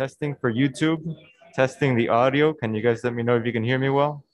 Testing for YouTube, testing the audio. Can you guys let me know if you can hear me well?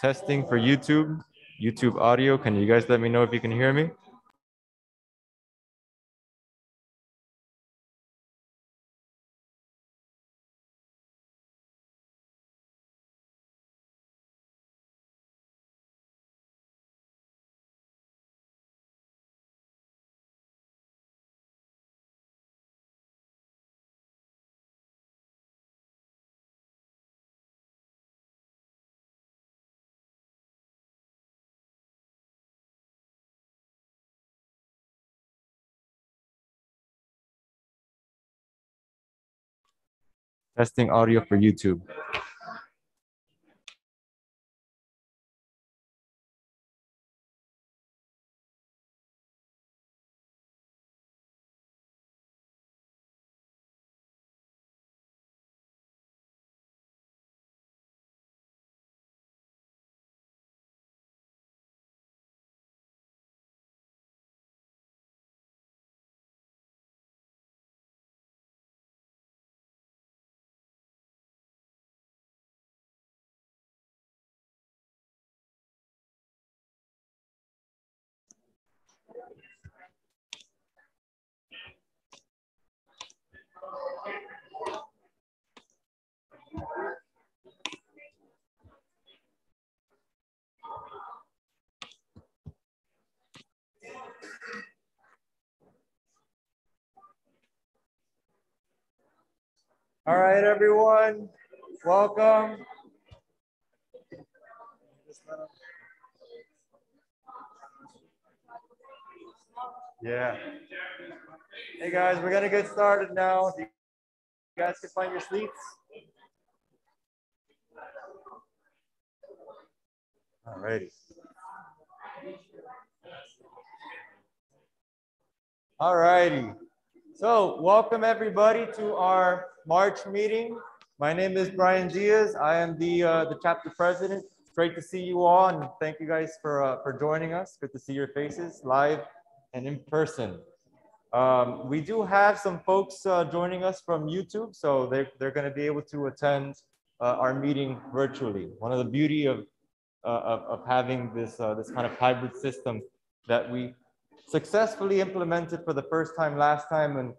Testing for YouTube, YouTube audio. Can you guys let me know if you can hear me? Testing audio for YouTube. All right, everyone, welcome. Yeah. Hey guys, we're gonna get started now. You guys can find your seats. All righty. All righty. So welcome everybody to our March meeting. My name is Brian Diaz. I am the, uh, the chapter president. It's great to see you all and thank you guys for, uh, for joining us. Good to see your faces live and in person. Um, we do have some folks uh, joining us from YouTube, so they're, they're gonna be able to attend uh, our meeting virtually. One of the beauty of, uh, of, of, having this, uh, this kind of hybrid system that we successfully implemented for the first time last time and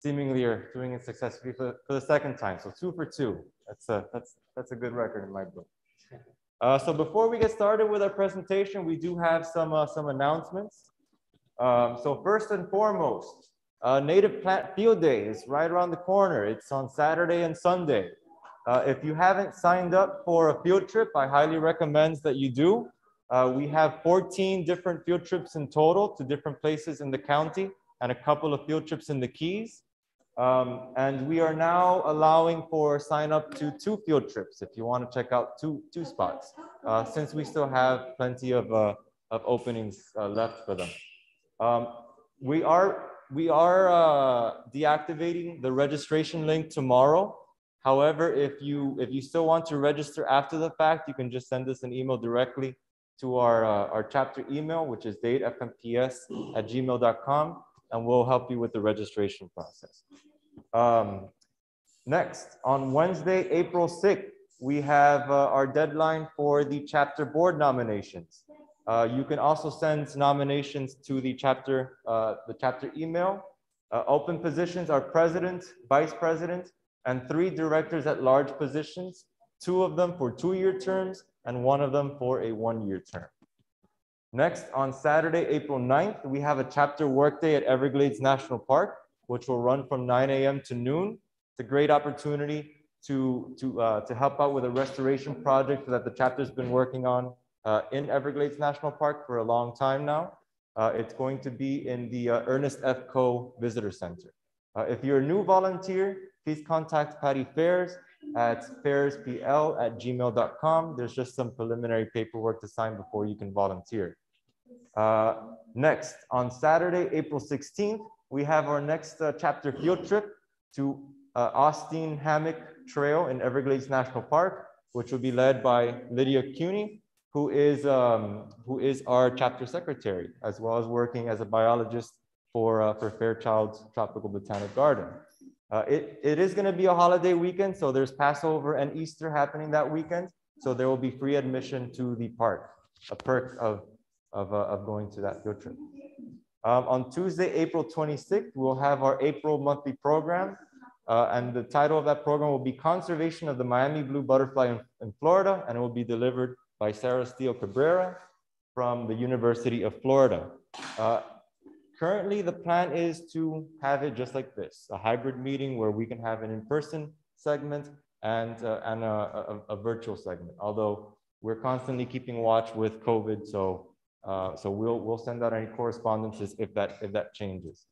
seemingly are doing it successfully for, for the second time. So two for two. That's a, that's, that's a good record in my book. Uh, so before we get started with our presentation, we do have some, uh, some announcements. Um, so first and foremost, uh, Native Plant Field Day is right around the corner. It's on Saturday and Sunday. Uh, if you haven't signed up for a field trip, I highly recommend that you do. Uh, we have 14 different field trips in total to different places in the county and a couple of field trips in the Keys. Um, and we are now allowing for sign up to two field trips if you want to check out two, two spots, uh, since we still have plenty of, uh, of openings uh, left for them. Um, we are, we are uh, deactivating the registration link tomorrow. However, if you, if you still want to register after the fact, you can just send us an email directly to our, uh, our chapter email, which is dadefnps at gmail.com and we'll help you with the registration process. Um, next, on Wednesday, April 6th, we have uh, our deadline for the chapter board nominations. Uh, you can also send nominations to the chapter, uh, the chapter email. Uh, open positions are president, vice president, and three directors at large positions, two of them for two-year terms and one of them for a one-year term. Next, on Saturday, April 9th, we have a chapter workday at Everglades National Park, which will run from 9 a.m. to noon. It's a great opportunity to, to, uh, to help out with a restoration project that the chapter's been working on uh, in Everglades National Park for a long time now. Uh, it's going to be in the uh, Ernest F. Coe Visitor Center. Uh, if you're a new volunteer, please contact Patty Phares at fairspl at gmail.com. There's just some preliminary paperwork to sign before you can volunteer. Uh, next, on Saturday, April 16th, we have our next uh, chapter field trip to uh, Austin Hammock Trail in Everglades National Park, which will be led by Lydia Cuni, who is, um, who is our chapter secretary, as well as working as a biologist for, uh, for Fairchild's Tropical Botanic Garden. Uh, it, it is going to be a holiday weekend, so there's Passover and Easter happening that weekend. So there will be free admission to the park, a perk of, of, uh, of going to that field trip. Um, on Tuesday, April 26th, we'll have our April monthly program. Uh, and the title of that program will be Conservation of the Miami Blue Butterfly in, in Florida, and it will be delivered by Sarah Steele Cabrera from the University of Florida. Uh, Currently, the plan is to have it just like this, a hybrid meeting where we can have an in-person segment and, uh, and a, a, a, virtual segment, although we're constantly keeping watch with COVID. So, uh, so we'll, we'll send out any correspondences if that, if that changes.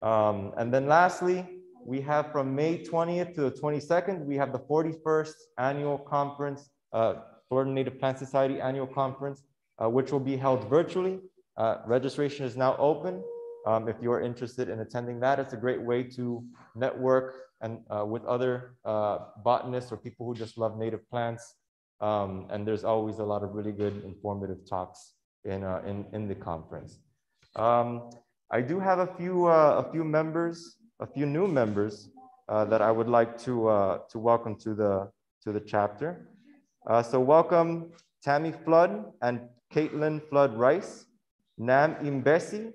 Um, and then lastly, we have from May 20th to the 22nd, we have the 41st annual conference, uh, Florida Native Plant Society annual conference, uh, which will be held virtually. Uh, registration is now open. Um, if you're interested in attending that, it's a great way to network and uh, with other uh, botanists or people who just love native plants. Um, and there's always a lot of really good informative talks in, uh, in, in the conference. Um, I do have a few, uh, a few members, a few new members uh, that I would like to, uh, to welcome to the, to the chapter. so welcome Tammy Flood and Caitlin Flood Rice, Nam Imbesi,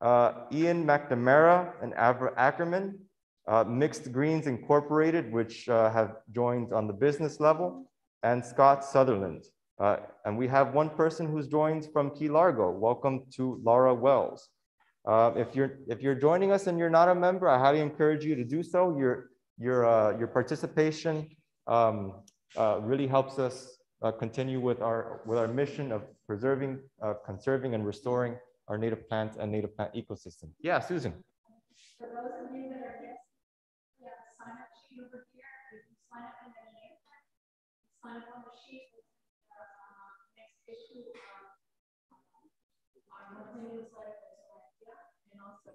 uh, Ian McNamara and Avra Ackerman, uh, Mixed Greens Incorporated, which uh, have joined on the business level, and Scott Sutherland. Uh, and we have one person who's joined from Key Largo. Welcome to Laura Wells. Uh, if, you're, if you're joining us and you're not a member, I highly encourage you to do so. Your, your, uh, your participation um, really helps us continue with our, with our mission of preserving, conserving, and restoring our native plants and native plant ecosystem. Yeah, Susan. For those of you that are guests, we have a sign up sheet over here. You can sign up in the name. Sign up on the sheet. Next issue of monthly newsletter and also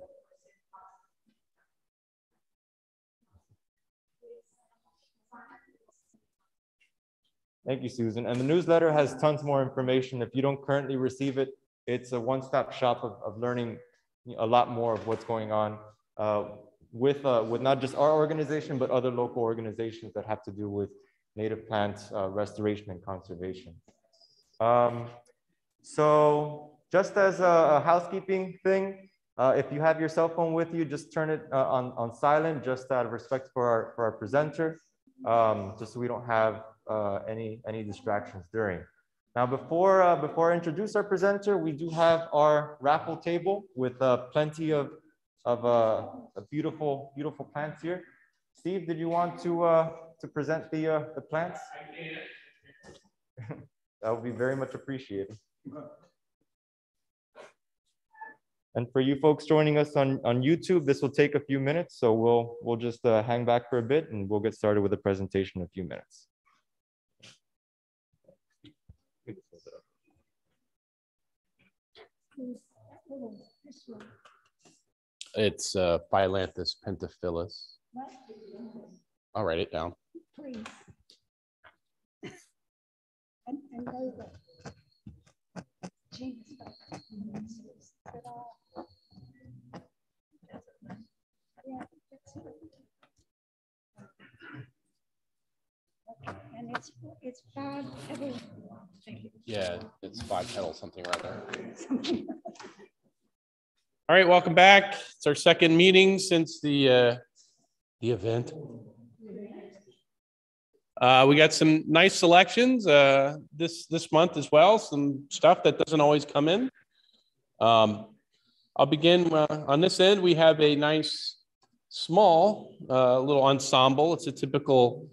Thank you, Susan. And the newsletter has tons more information. If you don't currently receive it, it's a one-stop shop of, of learning a lot more of what's going on uh, with, uh, with not just our organization, but other local organizations that have to do with native plant uh, restoration and conservation. Um, so just as a, housekeeping thing, uh, if you have your cell phone with you, just turn it uh, on, on silent, just out of respect for our, for our presenter, um, just so we don't have uh, any, any distractions during. Now, before, uh, before I introduce our presenter, we do have our raffle table with uh, plenty of, of uh, beautiful, beautiful plants here. Steve, did you want to, uh, to present the, uh, the plants? that would be very much appreciated. And for you folks joining us on, on YouTube, this will take a few minutes, so we'll, we'll just uh, hang back for a bit and we'll get started with the presentation in a few minutes. It's uh, Phyllanthus pentaphyllus. I'll write it down. Please. And, and and it's it's five petals. Yeah, it's five petals, something right there. All right, welcome back. It's our second meeting since the uh, the event. Uh, we got some nice selections uh, this this month as well. Some stuff that doesn't always come in. Um, I'll begin uh, on this end. We have a nice small uh, little ensemble. It's a typical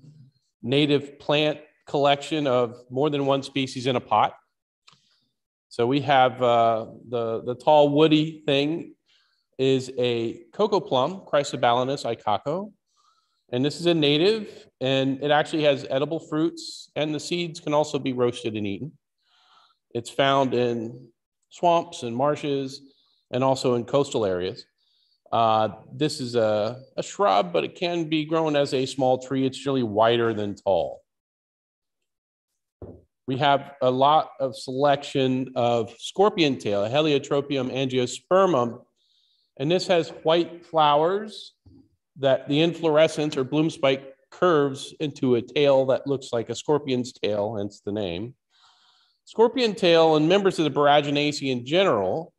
native plant collection of more than one species in a pot. So we have uh, the, the tall woody thing is a cocoa plum, Chrysobalanus icaco. And this is a native, and it actually has edible fruits, and the seeds can also be roasted and eaten. It's found in swamps and marshes, and also in coastal areas. Uh, this is a, a shrub, but it can be grown as a small tree. It's really wider than tall. We have a lot of selection of scorpion tail, Heliotropium angiospermum, and this has white flowers that the inflorescence or bloom spike curves into a tail that looks like a scorpion's tail, hence the name. Scorpion tail and members of the Boraginaceae in general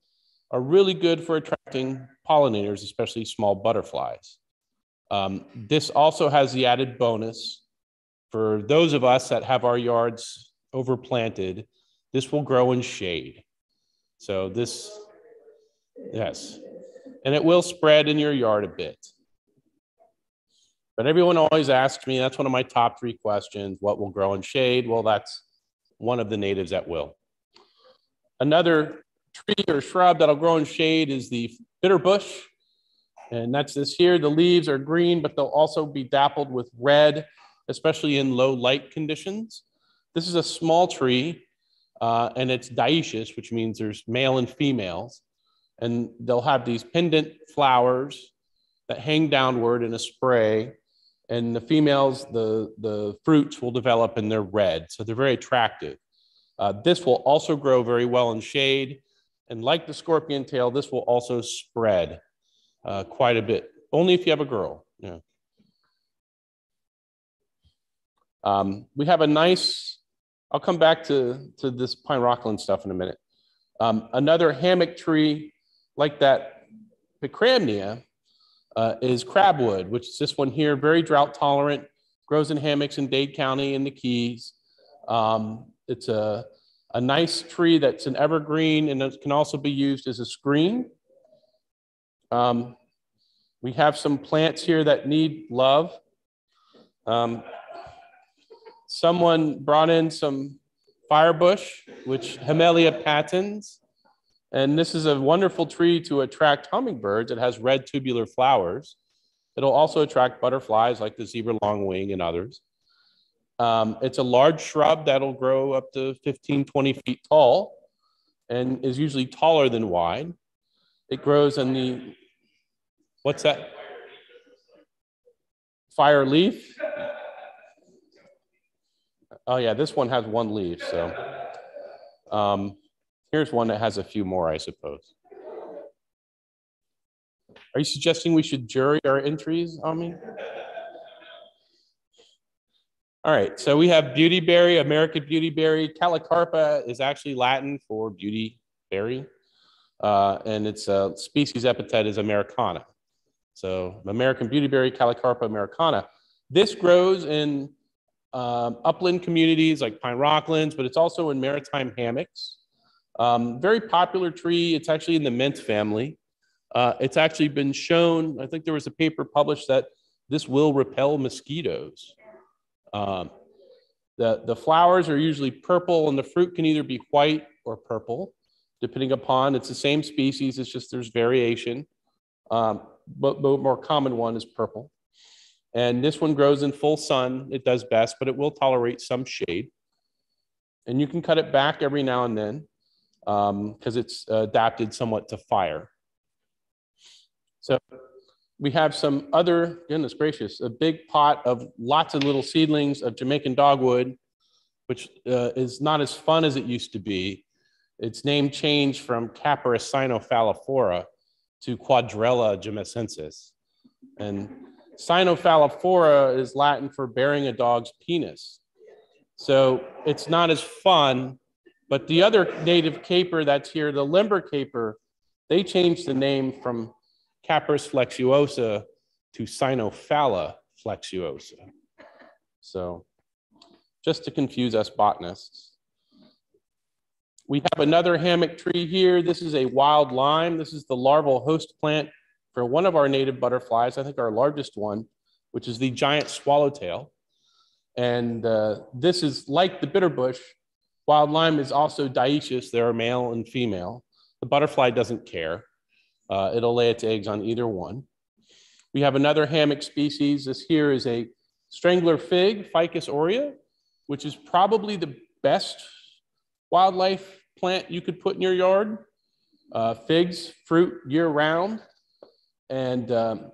are really good for attracting pollinators, especially small butterflies. Um, this also has the added bonus for those of us that have our yards overplanted, this will grow in shade. So this, yes, and it will spread in your yard a bit. But everyone always asks me, that's one of my top three questions, what will grow in shade? Well, that's one of the natives that will. Another tree or shrub that'll grow in shade is the bitter bush. And that's this here. The leaves are green, but they'll also be dappled with red, especially in low light conditions. This is a small tree, uh, and it's dioecious, which means there's male and females. And they'll have these pendant flowers that hang downward in a spray. And the females, the, the fruits will develop and they're red. So they're very attractive. Uh, this will also grow very well in shade. And like the scorpion tail, this will also spread uh, quite a bit, only if you have a girl. Yeah. Um, we have a nice, I'll come back to, to this pine rockland stuff in a minute. Um, another hammock tree like that Picramnia uh, is crabwood, which is this one here, very drought tolerant, grows in hammocks in Dade County in the Keys. Um, it's a, a nice tree that's an evergreen and it can also be used as a screen. Um, we have some plants here that need love. Um, someone brought in some firebush, which Hamelia patens. And this is a wonderful tree to attract hummingbirds. It has red tubular flowers. It'll also attract butterflies like the zebra longwing and others. Um, it's a large shrub that'll grow up to 15, 20 feet tall and is usually taller than wide. It grows in the, what's that? Fire leaf? Oh yeah, this one has one leaf, so. Um, here's one that has a few more, I suppose. Are you suggesting we should jury our entries me? All right, so we have beautyberry, American beautyberry. Callicarpa is actually Latin for beauty berry, uh, and its uh, species epithet is americana. So American beautyberry, Callicarpa americana. This grows in um, upland communities like pine rocklands, but it's also in maritime hammocks. Um, very popular tree. It's actually in the mint family. Uh, it's actually been shown, I think there was a paper published that this will repel mosquitoes. Um, the, the flowers are usually purple and the fruit can either be white or purple, depending upon, it's the same species, it's just there's variation. Um, but the more common one is purple. And this one grows in full sun. It does best, but it will tolerate some shade. And you can cut it back every now and then because um, it's adapted somewhat to fire. So we have some other, goodness gracious, a big pot of lots of little seedlings of Jamaican dogwood, which uh, is not as fun as it used to be. Its name changed from Capparis cynophallophora to Quadrella jamaicensis. And Cynophallophora is Latin for bearing a dog's penis. So it's not as fun, but the other native caper that's here, the limber caper, they changed the name from Capparis flexuosa to Cynophalla flexuosa. So just to confuse us botanists. We have another hammock tree here. This is a wild lime. This is the larval host plant for one of our native butterflies, I think our largest one, which is the giant swallowtail. And uh, this is like the bitterbush. Wild lime is also dioecious. There are male and female. The butterfly doesn't care. Uh, it'll lay its eggs on either one. We have another hammock species. This here is a strangler fig, Ficus aurea, which is probably the best wildlife plant you could put in your yard. Uh, figs, fruit year round. And um,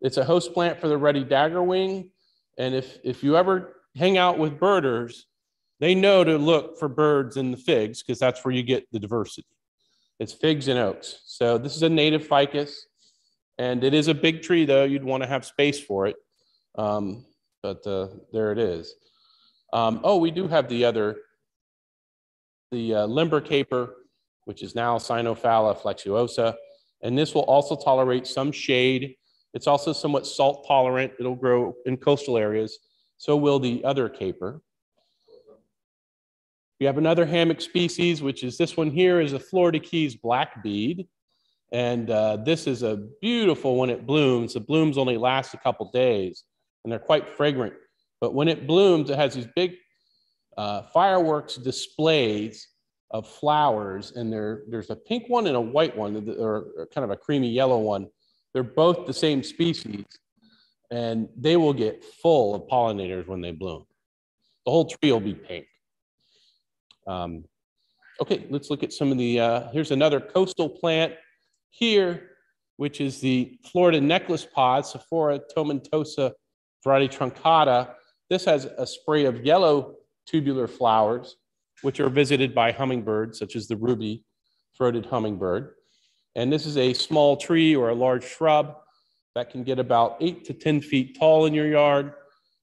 it's a host plant for the ruddy daggerwing. And if, if you ever hang out with birders, they know to look for birds in the figs because that's where you get the diversity. It's figs and oaks. So this is a native ficus, and it is a big tree though. You'd want to have space for it, um, but uh, there it is. Um, oh, we do have the other, the uh, limber caper, which is now Cynophalla flexuosa, and this will also tolerate some shade. It's also somewhat salt tolerant. It'll grow in coastal areas. So will the other caper. We have another hammock species, which is this one here is a Florida Keys black bead. And uh, this is a beautiful when it blooms. The blooms only last a couple days and they're quite fragrant. But when it blooms, it has these big uh, fireworks displays of flowers. And there, there's a pink one and a white one, or kind of a creamy yellow one. They're both the same species and they will get full of pollinators when they bloom. The whole tree will be pink. Um, okay, let's look at some of the, uh, here's another coastal plant here, which is the Florida necklace pod, Sophora tomentosa variety truncata. This has a spray of yellow tubular flowers, which are visited by hummingbirds, such as the ruby throated hummingbird. And this is a small tree or a large shrub that can get about eight to 10 feet tall in your yard.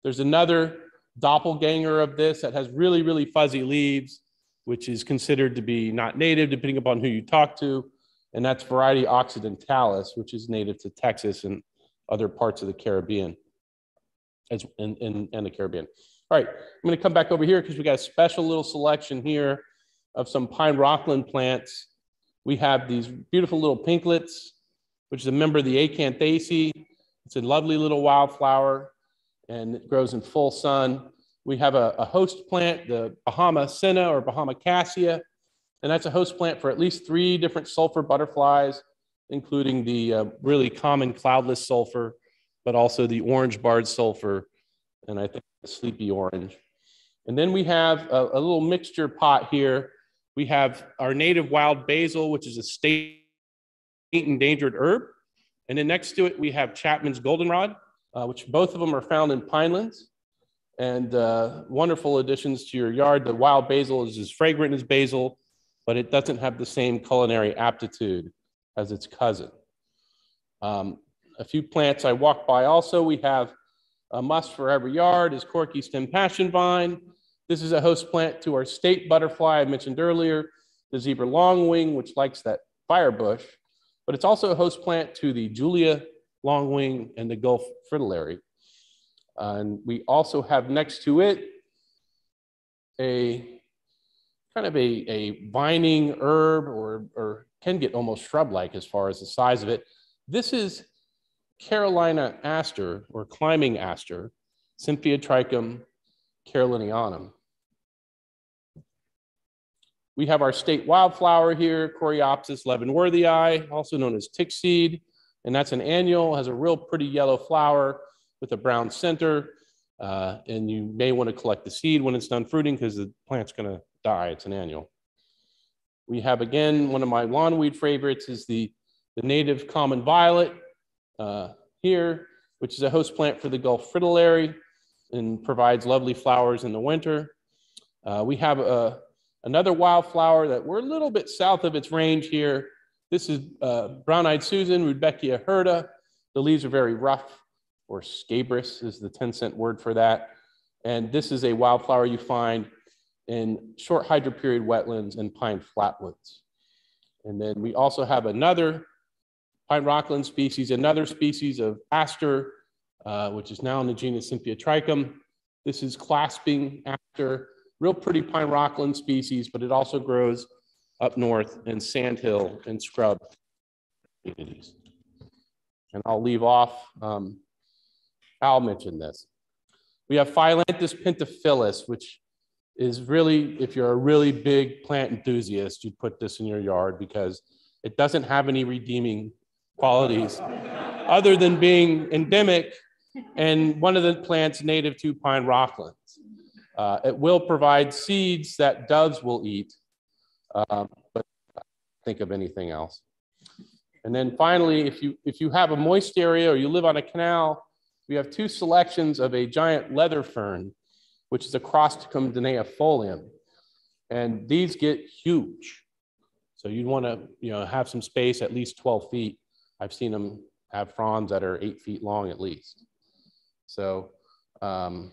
There's another doppelganger of this that has really, really fuzzy leaves which is considered to be not native, depending upon who you talk to. And that's variety occidentalis, which is native to Texas and other parts of the Caribbean as in, in, in the Caribbean. All right, I'm gonna come back over here because we got a special little selection here of some pine rockland plants. We have these beautiful little pinklets, which is a member of the acanthaceae. It's a lovely little wildflower and it grows in full sun. We have a, a host plant, the Bahama senna or Bahama cassia, and that's a host plant for at least three different sulfur butterflies, including the uh, really common cloudless sulfur, but also the orange barred sulfur, and I think the sleepy orange. And then we have a, a little mixture pot here. We have our native wild basil, which is a state endangered herb. And then next to it, we have Chapman's goldenrod, uh, which both of them are found in pinelands and uh, wonderful additions to your yard. The wild basil is as fragrant as basil, but it doesn't have the same culinary aptitude as its cousin. Um, a few plants I walk by also, we have a must for every yard is corky stem passion vine. This is a host plant to our state butterfly I mentioned earlier, the zebra longwing, which likes that fire bush, but it's also a host plant to the Julia longwing and the Gulf fritillary. And we also have next to it a kind of a, a vining herb or, or can get almost shrub-like as far as the size of it. This is Carolina aster or climbing aster, Symphyotrichum carolinianum. We have our state wildflower here, Coreopsis leavenworthii, also known as tick seed, and that's an annual, has a real pretty yellow flower with a brown center. Uh, and you may want to collect the seed when it's done fruiting because the plant's going to die. It's an annual. We have, again, one of my lawn weed favorites is the, the native common violet uh, here, which is a host plant for the Gulf fritillary and provides lovely flowers in the winter. Uh, we have a, another wildflower that we're a little bit south of its range here. This is uh, brown-eyed Susan, Rudbeckia hirta. The leaves are very rough or scabrous is the 10 cent word for that. And this is a wildflower you find in short hydroperiod wetlands and pine flatwoods. And then we also have another pine rockland species, another species of aster, uh, which is now in the genus Symphyotrichum. This is clasping aster, real pretty pine rockland species, but it also grows up north in sandhill and scrub communities. And I'll leave off um, Al mentioned this. We have Phyllanthus pentaphyllus, which is really, if you're a really big plant enthusiast, you'd put this in your yard because it doesn't have any redeeming qualities. other than being endemic and one of the plants native to pine rocklands. Uh, it will provide seeds that doves will eat, um, but think of anything else. And then finally, if you, if you have a moist area or you live on a canal, we have two selections of a giant leather fern, which is Acrostichum folium. And these get huge. So you'd want to you know, have some space at least 12 feet. I've seen them have fronds that are eight feet long at least. So, um,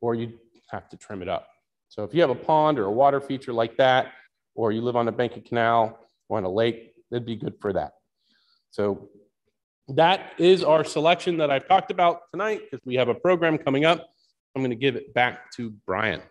or you'd have to trim it up. So if you have a pond or a water feature like that, or you live on a bank of canal or on a lake, it'd be good for that. So that is our selection that I've talked about tonight because we have a program coming up. I'm going to give it back to Brian.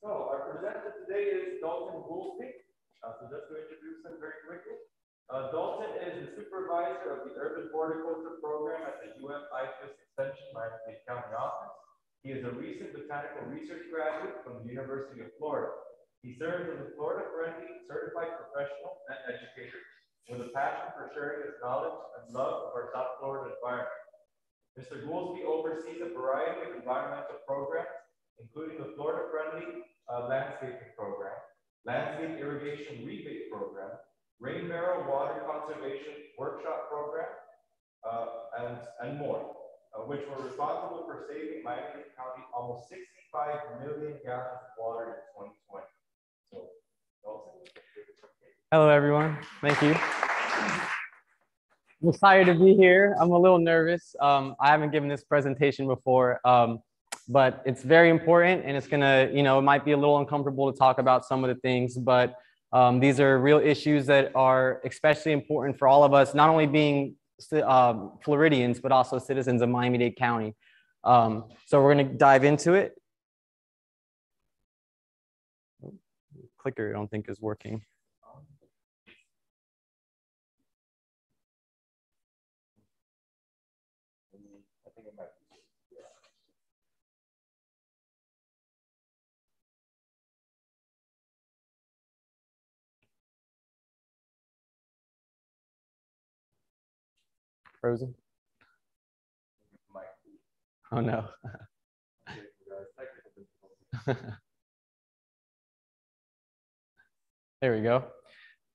So our presenter today is Dalton Goolsby. Uh, so just to introduce him very quickly. Uh, Dalton is the supervisor of the Urban Horticulture Program at the UF IFAS Extension Miami-Dade County office. He is a recent botanical research graduate from the University of Florida. He serves as a Florida-friendly certified professional and educator with a passion for sharing his knowledge and love of our South Florida environment. Mr. Goolsby oversees a variety of environmental programs, including the Florida-friendly uh, landscaping program, landscape irrigation rebate program, rain barrel water conservation workshop program, uh, and, and more, uh, which were responsible for saving Miami County almost 65 million gallons of water in 2020. So, Hello, everyone. Thank you. I'm excited to be here. I'm a little nervous. Um, I haven't given this presentation before. Um, but it's very important and it's gonna, you know, it might be a little uncomfortable to talk about some of the things, but um, these are real issues that are especially important for all of us, not only being um, Floridians, but also citizens of Miami-Dade County. Um, so we're gonna dive into it. Clicker, I don't think is working. Frozen? Oh no. there we go.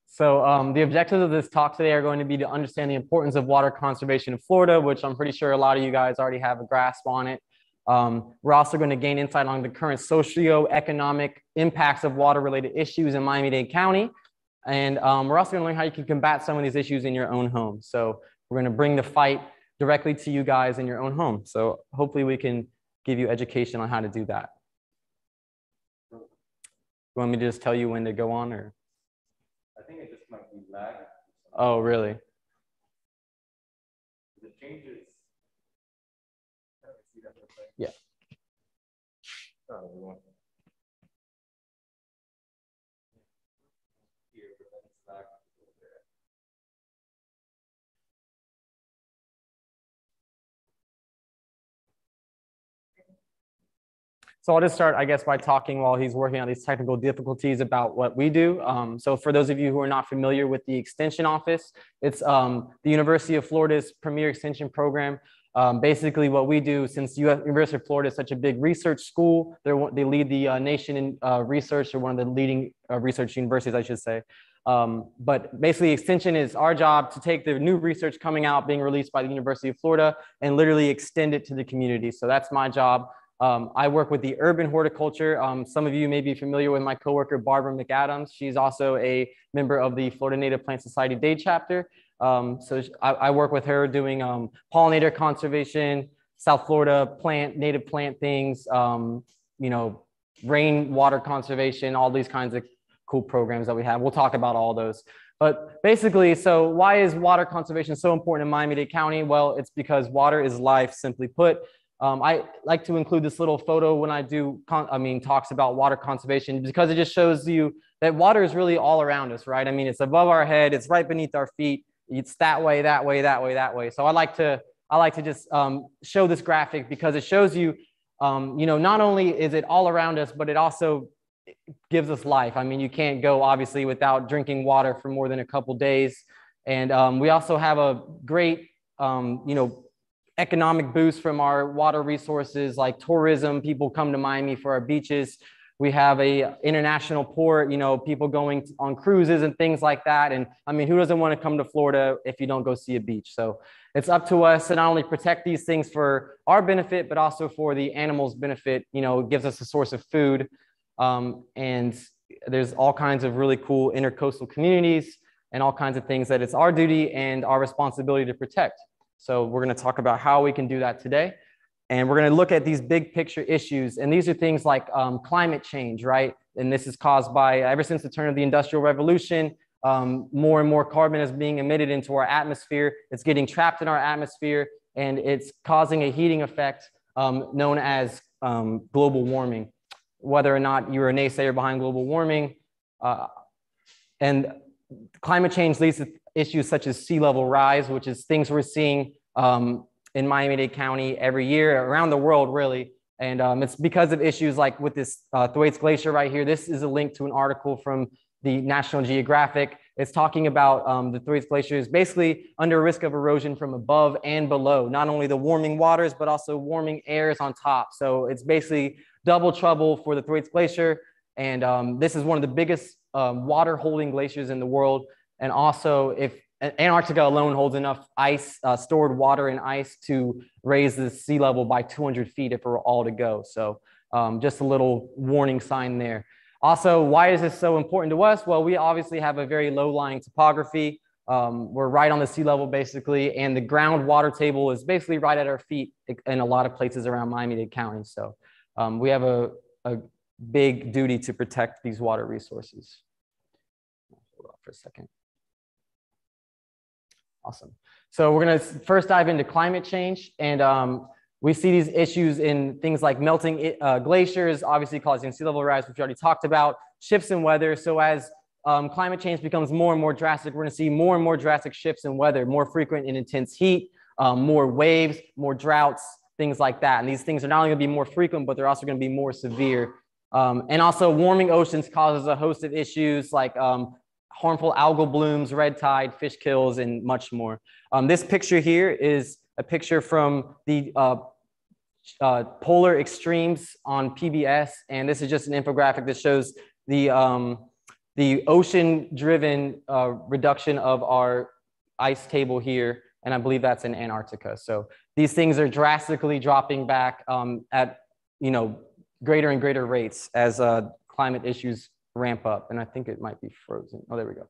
So um, the objectives of this talk today are going to be to understand the importance of water conservation in Florida, which I'm pretty sure a lot of you guys already have a grasp on it. Um, we're also going to gain insight on the current socio-economic impacts of water-related issues in Miami-Dade County. And um, we're also going to learn how you can combat some of these issues in your own home. So we're going to bring the fight directly to you guys in your own home. So hopefully we can give you education on how to do that. You want me to just tell you when to go on or? I think it just might be lag. Oh, really? It changes. Yeah. Oh, So I'll just start, I guess, by talking while he's working on these technical difficulties about what we do. Um, so for those of you who are not familiar with the Extension Office, it's um, the University of Florida's premier extension program. Um, basically, what we do, since UF, University of Florida is such a big research school, they lead the uh, nation in uh, research, or one of the leading uh, research universities, I should say. Um, but basically, extension is our job to take the new research coming out, being released by the University of Florida, and literally extend it to the community. So that's my job. Um, I work with the urban horticulture. Um, some of you may be familiar with my coworker, Barbara McAdams. She's also a member of the Florida Native Plant Society Dade chapter. Um, so I, I, work with her doing um, pollinator conservation, South Florida plant, native plant things, um, you know, rain water conservation, all these kinds of cool programs that we have. We'll talk about all those. But basically, so why is water conservation so important in Miami-Dade County? Well, it's because water is life, simply put. Um, I like to include this little photo when I do, I mean, talks about water conservation because it just shows you that water is really all around us, right? I mean, it's above our head, it's right beneath our feet. It's that way, that way, that way, that way. So I like to, I like to just um, show this graphic because it shows you, um, you know, not only is it all around us, but it also gives us life. I mean, you can't go obviously without drinking water for more than a couple days. And um, we also have a great, um, you know, economic boost from our water resources like tourism. People come to Miami for our beaches. We have a international port, you know, people going on cruises and things like that. And I mean, who doesn't want to come to Florida if you don't go see a beach? So it's up to us to not only protect these things for our benefit, but also for the animals' benefit. You know, it gives us a source of food. Um, and there's all kinds of really cool intercoastal communities and all kinds of things that it's our duty and our responsibility to protect. So we're going to talk about how we can do that today. And we're going to look at these big picture issues. And these are things like um, climate change, right? And this is caused by, ever since the turn of the Industrial Revolution, um, more and more carbon is being emitted into our atmosphere. It's getting trapped in our atmosphere and it's causing a heating effect um, known as um, global warming. Whether or not you're a naysayer behind global warming, uh, and climate change leads to issues such as sea level rise, which is things we're seeing um, in Miami-Dade County every year, around the world, really. And um, it's because of issues like with this uh, Thwaites Glacier right here. This is a link to an article from the National Geographic. It's talking about um, the Thwaites Glacier is basically under risk of erosion from above and below, not only the warming waters, but also warming airs on top. So it's basically double trouble for the Thwaites Glacier. And um, this is one of the biggest um, water holding glaciers in the world. And also, if Antarctica alone holds enough ice, uh, stored water and ice to raise the sea level by 200 feet if we're all to go. So, um, just a little warning sign there. Also, why is this so important to us? Well, we obviously have a very low lying topography. Um, we're right on the sea level basically, and the groundwater table is basically right at our feet in a lot of places around Miami-Dade County. So, um, we have a, a big duty to protect these water resources. Hold on for a second. Awesome. So we're going to first dive into climate change. And um, we see these issues in things like melting uh, glaciers, obviously causing sea level rise, which we already talked about, shifts in weather. So as um, climate change becomes more and more drastic, we're going to see more and more drastic shifts in weather, more frequent and intense heat, um, more waves, more droughts, things like that. And these things are not only going to be more frequent, but they're also going to be more severe. Um, and also warming oceans causes a host of issues like um, harmful algal blooms, red tide, fish kills, and much more. Um, this picture here is a picture from the uh, uh, polar extremes on PBS, and this is just an infographic that shows the um, the ocean-driven uh, reduction of our ice table here, and I believe that's in Antarctica. So these things are drastically dropping back um, at you know greater and greater rates as uh, climate issues ramp up. And I think it might be frozen. Oh, there we go.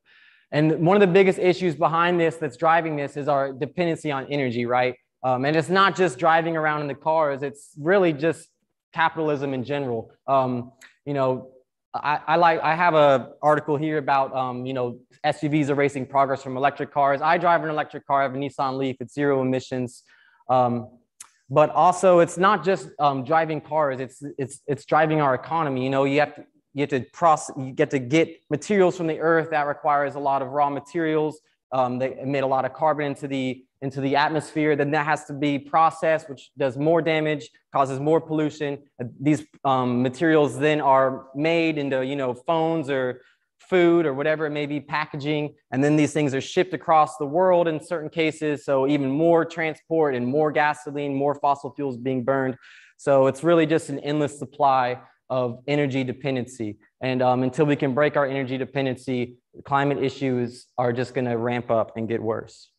And one of the biggest issues behind this that's driving this is our dependency on energy, right? Um, and it's not just driving around in the cars, it's really just capitalism in general. Um, you know, I, I, like I have a article here about um, you know SUVs erasing progress from electric cars. I drive an electric car. I have a Nissan Leaf. It's zero emissions. Um, but also, it's not just um, driving cars. It's it's it's driving our economy. You know, you have to you get to process, you get to get materials from the earth that requires a lot of raw materials. Um, they emit a lot of carbon into the into the atmosphere. Then that has to be processed, which does more damage, causes more pollution. These um, materials then are made into you know phones or food or whatever it may be, packaging, and then these things are shipped across the world in certain cases. So even more transport and more gasoline, more fossil fuels being burned. So it's really just an endless supply of energy dependency. And um, until we can break our energy dependency, climate issues are just going to ramp up and get worse.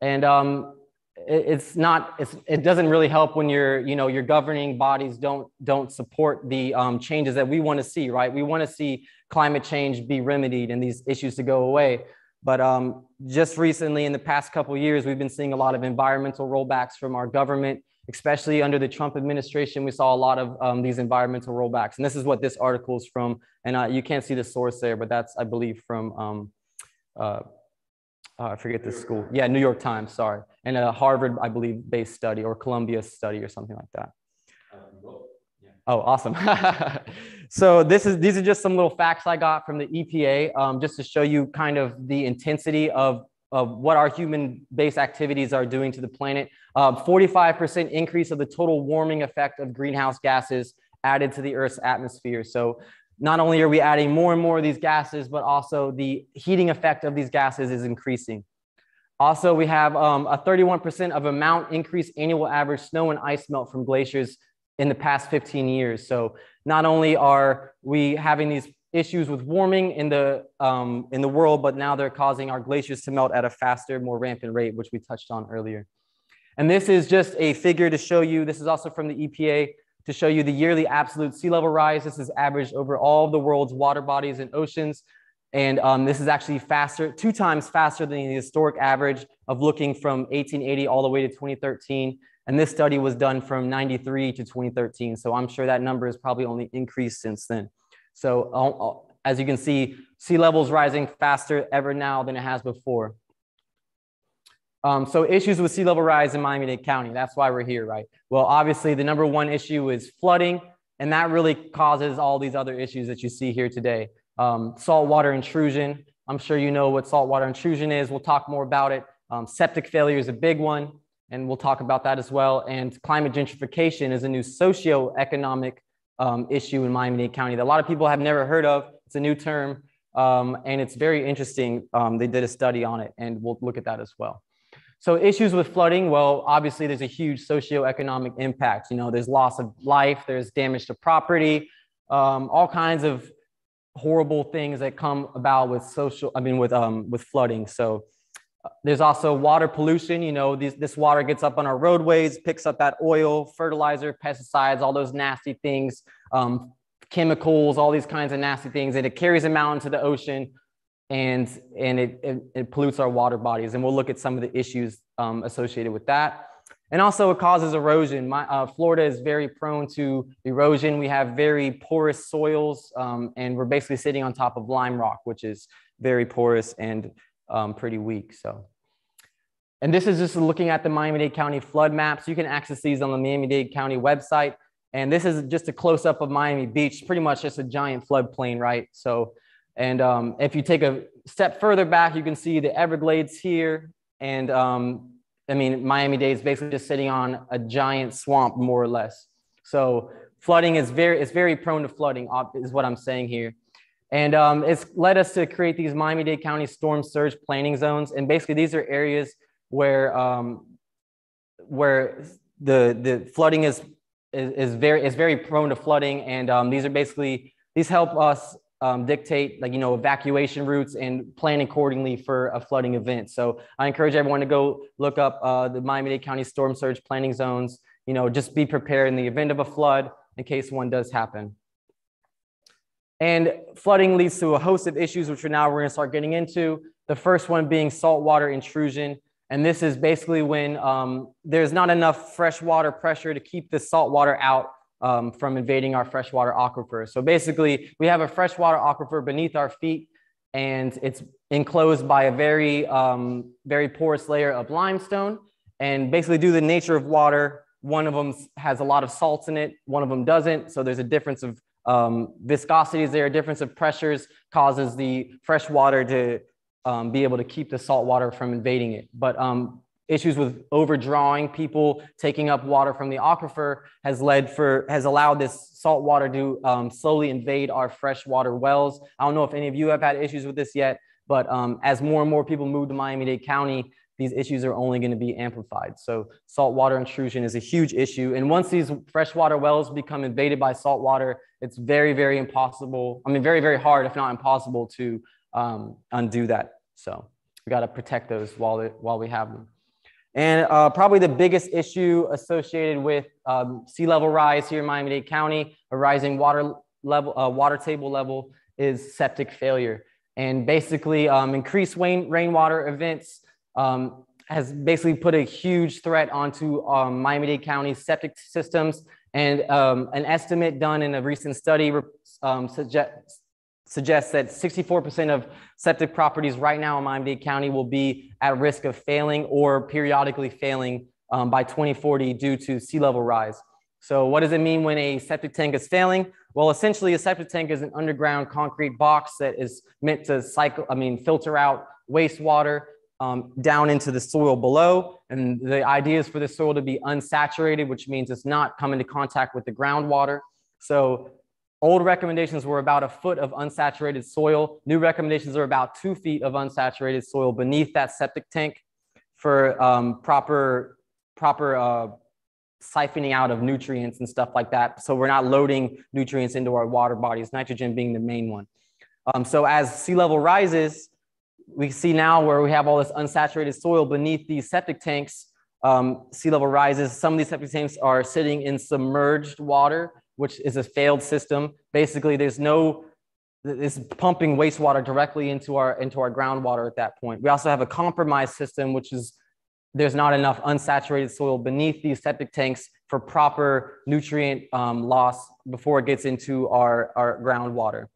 And um, it, it's not, it's, it doesn't really help when your, you know, your governing bodies don't, don't support the um, changes that we want to see, right? We want to see climate change be remedied and these issues to go away. But um, just recently, in the past couple years, we've been seeing a lot of environmental rollbacks from our government especially under the Trump administration, we saw a lot of um, these environmental rollbacks. And this is what this article is from. And uh, you can't see the source there, but that's, I believe, from um, uh, uh, I forget the school. Yeah, New York Times, sorry. And a Harvard, I believe, based study or Columbia study or something like that. Oh, awesome. so this is these are just some little facts I got from the EPA, um, just to show you kind of the intensity of, of what our human-based activities are doing to the planet. 45% um, increase of the total warming effect of greenhouse gases added to the Earth's atmosphere. So not only are we adding more and more of these gases, but also the heating effect of these gases is increasing. Also, we have um, a 31% of amount increased annual average snow and ice melt from glaciers in the past 15 years. So not only are we having these issues with warming in the um, in the world, but now they're causing our glaciers to melt at a faster, more rampant rate, which we touched on earlier. And this is just a figure to show you. This is also from the EPA to show you the yearly absolute sea level rise. This is averaged over all of the world's water bodies and oceans. And um, this is actually faster, two times faster than the historic average of looking from 1880 all the way to 2013. And this study was done from 93 to 2013. So I'm sure that number has probably only increased since then. So uh, uh, as you can see, sea levels rising faster ever now than it has before. Um, so issues with sea level rise in Miami-Dade County, that's why we're here, right? Well, obviously the number one issue is flooding, and that really causes all these other issues that you see here today. Um, saltwater intrusion, I'm sure you know what saltwater intrusion is. We'll talk more about it. Um, septic failure is a big one, and we'll talk about that as well. And climate gentrification is a new socio-economic um, issue in Miami-Dade County that a lot of people have never heard of. It's a new term, um, and it's very interesting. Um, they did a study on it, and we'll look at that as well. So issues with flooding, well, obviously there's a huge socioeconomic impact. You know, there's loss of life, there's damage to property, um, all kinds of horrible things that come about with social, I mean, with, um, with flooding. So there's also water pollution. You know, these, this water gets up on our roadways, picks up that oil, fertilizer, pesticides, all those nasty things, um, chemicals, all these kinds of nasty things, and it carries them out into the ocean and and it, it, it, pollutes our water bodies. And we'll look at some of the issues um, associated with that. And also it causes erosion. My, uh, Florida is very prone to erosion. We have very porous soils um, and we're basically sitting on top of lime rock, which is very porous and um, pretty weak. So, and this is just looking at the Miami-Dade County flood maps. You can access these on the Miami-Dade County website. And this is just a close up of Miami Beach, pretty much just a giant floodplain, right? So and um, if you take a step further back, you can see the Everglades here. And um, I mean, Miami-Dade is basically just sitting on a giant swamp, more or less. So flooding is very, it's very prone to flooding, is what I'm saying here. And um, it's led us to create these Miami-Dade County storm surge planning zones. And basically, these are areas where um, where the the flooding is, is, is very is very prone to flooding. And um, these are basically these help us um, dictate like you know evacuation routes and plan accordingly for a flooding event. So I encourage everyone to go look up uh, the Miami-Dade County storm surge planning zones. You know, just be prepared in the event of a flood in case one does happen. And flooding leads to a host of issues, which are now we're going to start getting into. The first one being saltwater intrusion. And this is basically when um, there's not enough freshwater pressure to keep the saltwater out um, from invading our freshwater aquifer. So basically, we have a freshwater aquifer beneath our feet, and it's enclosed by a very, um, very porous layer of limestone. And basically, due to the nature of water, one of them has a lot of salts in it, one of them doesn't. So there's a difference of um, viscosities there, difference of pressures causes the fresh water to um, be able to keep the salt water from invading it. But um, issues with overdrawing people taking up water from the aquifer has led for has allowed this salt water to um, slowly invade our freshwater wells i don't know if any of you have had issues with this yet but um, as more and more people move to miami-dade county these issues are only going to be amplified. So saltwater intrusion is a huge issue and once these freshwater wells become invaded by saltwater it's very very impossible i mean very very hard if not impossible to um, undo that. So we got to protect those while, it, while we have them. And uh, probably the biggest issue associated with um, sea level rise here in Miami-Dade County, a rising water level, uh, water table level is septic failure. And basically um, increased rain, rainwater events um, has basically put a huge threat onto um, Miami-Dade County septic systems. And um, an estimate done in a recent study um, suggest, suggests that 64% of septic properties right now in Miami-Dade County will be at risk of failing or periodically failing um, by 2040 due to sea level rise. So what does it mean when a septic tank is failing? Well, essentially a septic tank is an underground concrete box that is meant to cycle, I mean, filter out wastewater um, down into the soil below. And the idea is for the soil to be unsaturated, which means it's not coming into contact with the groundwater. So old recommendations were about a foot of unsaturated soil. New recommendations are about two feet of unsaturated soil beneath that septic tank for um, proper, proper uh, siphoning out of nutrients and stuff like that. So we're not loading nutrients into our water bodies, nitrogen being the main one. Um, so as sea level rises, we see now where we have all this unsaturated soil beneath these septic tanks, um, sea level rises. Some of these septic tanks are sitting in submerged water, which is a failed system. Basically, there's no it's pumping wastewater directly into our into our groundwater at that point. We also have a compromised system, which is there's not enough unsaturated soil beneath these septic tanks for proper nutrient um, loss before it gets into our, our groundwater.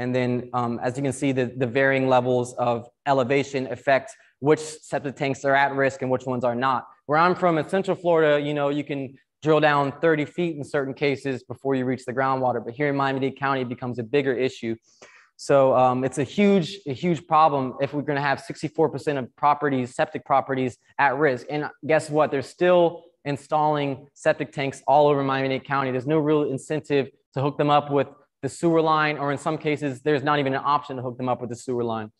And then um, as you can see, the, the varying levels of elevation affect which septic tanks are at risk and which ones are not. Where I'm from in Central Florida, you know, you can drill down 30 feet in certain cases before you reach the groundwater. But here in Miami-Dade County, it becomes a bigger issue. So um, it's a huge, a huge problem if we're going to have 64% of properties, septic properties at risk. And guess what? They're still installing septic tanks all over Miami-Dade County. There's no real incentive to hook them up with the sewer line, or in some cases, there's not even an option to hook them up with the sewer line.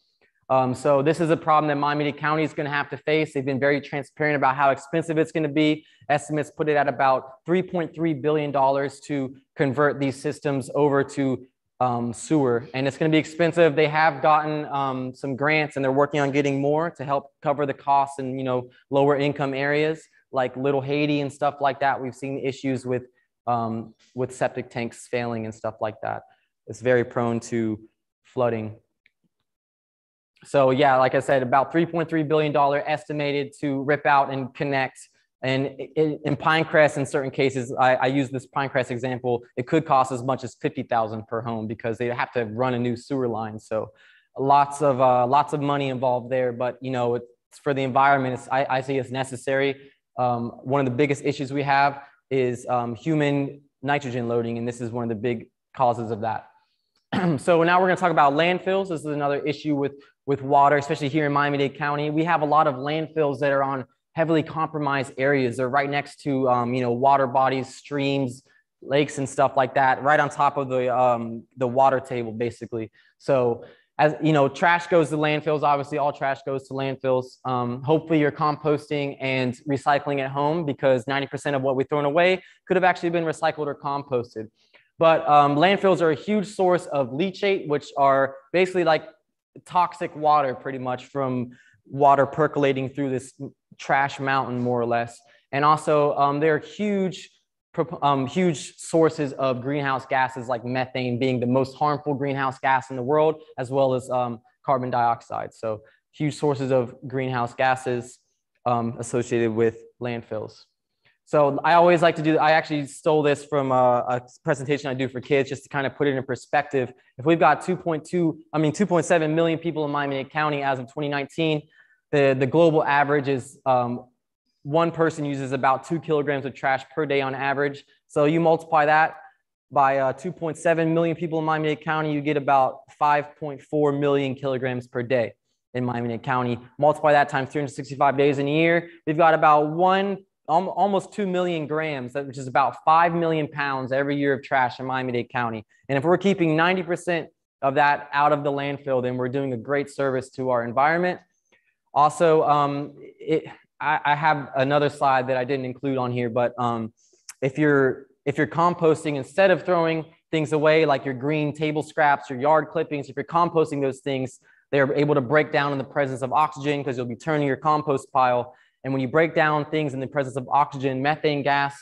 Um, so this is a problem that Miami-Dade County is going to have to face. They've been very transparent about how expensive it's going to be. Estimates put it at about $3.3 billion to convert these systems over to um, sewer, and it's going to be expensive. They have gotten um, some grants, and they're working on getting more to help cover the costs in you know lower income areas like Little Haiti and stuff like that. We've seen issues with um, with septic tanks failing and stuff like that. It's very prone to flooding. So yeah, like I said, about 3.3 billion dollar estimated to rip out and connect and in, in Pinecrest, in certain cases, I, I, use this Pinecrest example, it could cost as much as 50,000 per home because they have to run a new sewer line. So lots of, uh, lots of money involved there, but you know, it's for the environment, I, I see it's necessary. Um, one of the biggest issues we have is um, human nitrogen loading, and this is one of the big causes of that. so now we're going to talk about landfills. This is another issue with, with water, especially here in Miami-Dade County. We have a lot of landfills that are on heavily compromised areas. They're right next to, um, you know, water bodies, streams, lakes, and stuff like that, right on top of the um, the water table, basically. So as you know, trash goes to landfills. Obviously, all trash goes to landfills. Um, hopefully, you're composting and recycling at home because 90% of what we've thrown away could have actually been recycled or composted. But um, landfills are a huge source of leachate, which are basically like toxic water, pretty much from water percolating through this trash mountain, more or less. And also, um, they're huge, um, huge sources of greenhouse gases, like methane being the most harmful greenhouse gas in the world, as well as um, carbon dioxide. So, huge sources of greenhouse gases um, associated with landfills. So I always like to do, I actually stole this from a, a, presentation I do for kids just to kind of put it in perspective. If we've got 2.2, I mean, 2.7 million people in Miami-Dade County as of 2019, the, the global average is um, one person uses about two kilograms of trash per day on average. So you multiply that by uh, 2.7 million people in Miami-Dade County, you get about 5.4 million kilograms per day in Miami-Dade County. Multiply that times 365 days in a year, we've got about one, almost 2 million grams, which is about 5 million pounds every year of trash in Miami-Dade County. And if we're keeping 90% of that out of the landfill, then we're doing a great service to our environment also, um, it, I, I, have another slide that I didn't include on here, but um, if you're if you're composting instead of throwing things away like your green table scraps, your yard clippings, if you're composting those things, they're able to break down in the presence of oxygen because you'll be turning your compost pile. And when you break down things in the presence of oxygen, methane gas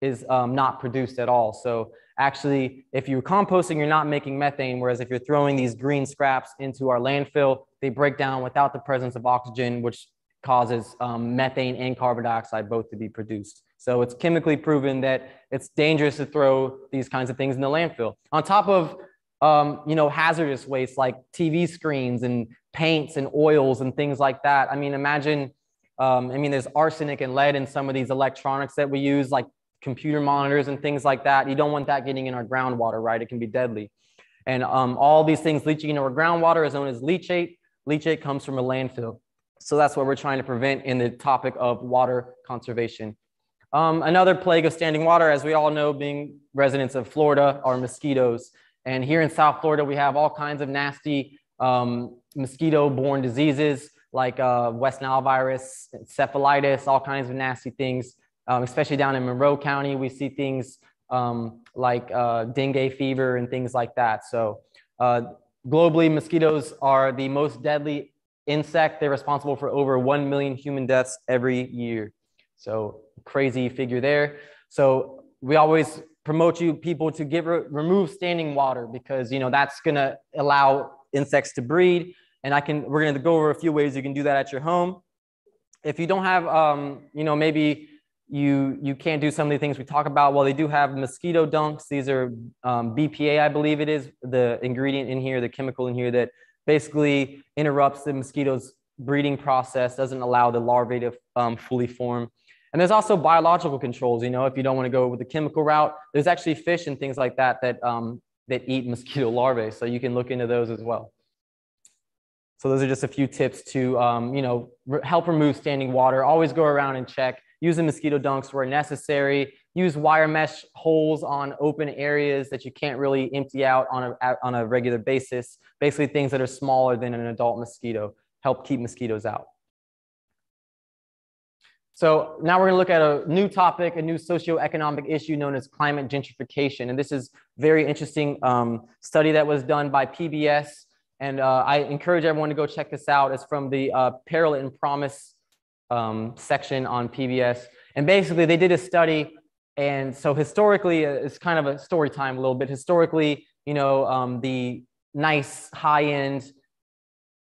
is um, not produced at all. So actually, if you're composting, you're not making methane. Whereas if you're throwing these green scraps into our landfill, they break down without the presence of oxygen, which causes um, methane and carbon dioxide both to be produced. So it's chemically proven that it's dangerous to throw these kinds of things in the landfill. On top of um, you know, hazardous waste like TV screens and paints and oils and things like that. I mean, imagine, um, I mean, there's arsenic and lead in some of these electronics that we use, like computer monitors and things like that. You don't want that getting in our groundwater, right? It can be deadly. And um, all these things leaching into our groundwater is known as leachate. Leachate comes from a landfill. So that's what we're trying to prevent in the topic of water conservation. Um, another plague of standing water, as we all know, being residents of Florida, are mosquitoes. And here in South Florida, we have all kinds of nasty um, mosquito-borne diseases like uh, West Nile virus, encephalitis, all kinds of nasty things. Um, especially down in Monroe County, we see things um, like uh, dengue fever and things like that. So uh, globally, mosquitoes are the most deadly insect. They're responsible for over 1 million human deaths every year. So crazy figure there. So we always promote you people to get remove standing water because you know that's going to allow insects to breed. And I can we're going to go over a few ways you can do that at your home. If you don't have, um, you know, maybe you you can't do some of the things we talk about. Well, they do have mosquito dunks. These are um, BPA, I believe it is the ingredient in here, the chemical in here that basically interrupts the mosquito's breeding process, doesn't allow the larvae to um, fully form. And there's also biological controls. You know, if you don't want to go with the chemical route, there's actually fish and things like that that um, that eat mosquito larvae. So you can look into those as well. So those are just a few tips to, um, you know, help remove standing water. Always go around and check. Use the mosquito dunks where necessary. Use wire mesh holes on open areas that you can't really empty out on a, on a regular basis. Basically things that are smaller than an adult mosquito. Help keep mosquitoes out. So now we're to look at a new topic, a new socioeconomic issue known as climate gentrification. And this is very interesting um, study that was done by PBS. And uh, I encourage everyone to go check this out. It's from the uh, Peril and Promise um, section on PBS. And basically they did a study. And so historically, uh, it's kind of a story time a little bit. Historically, you know, um, the nice high-end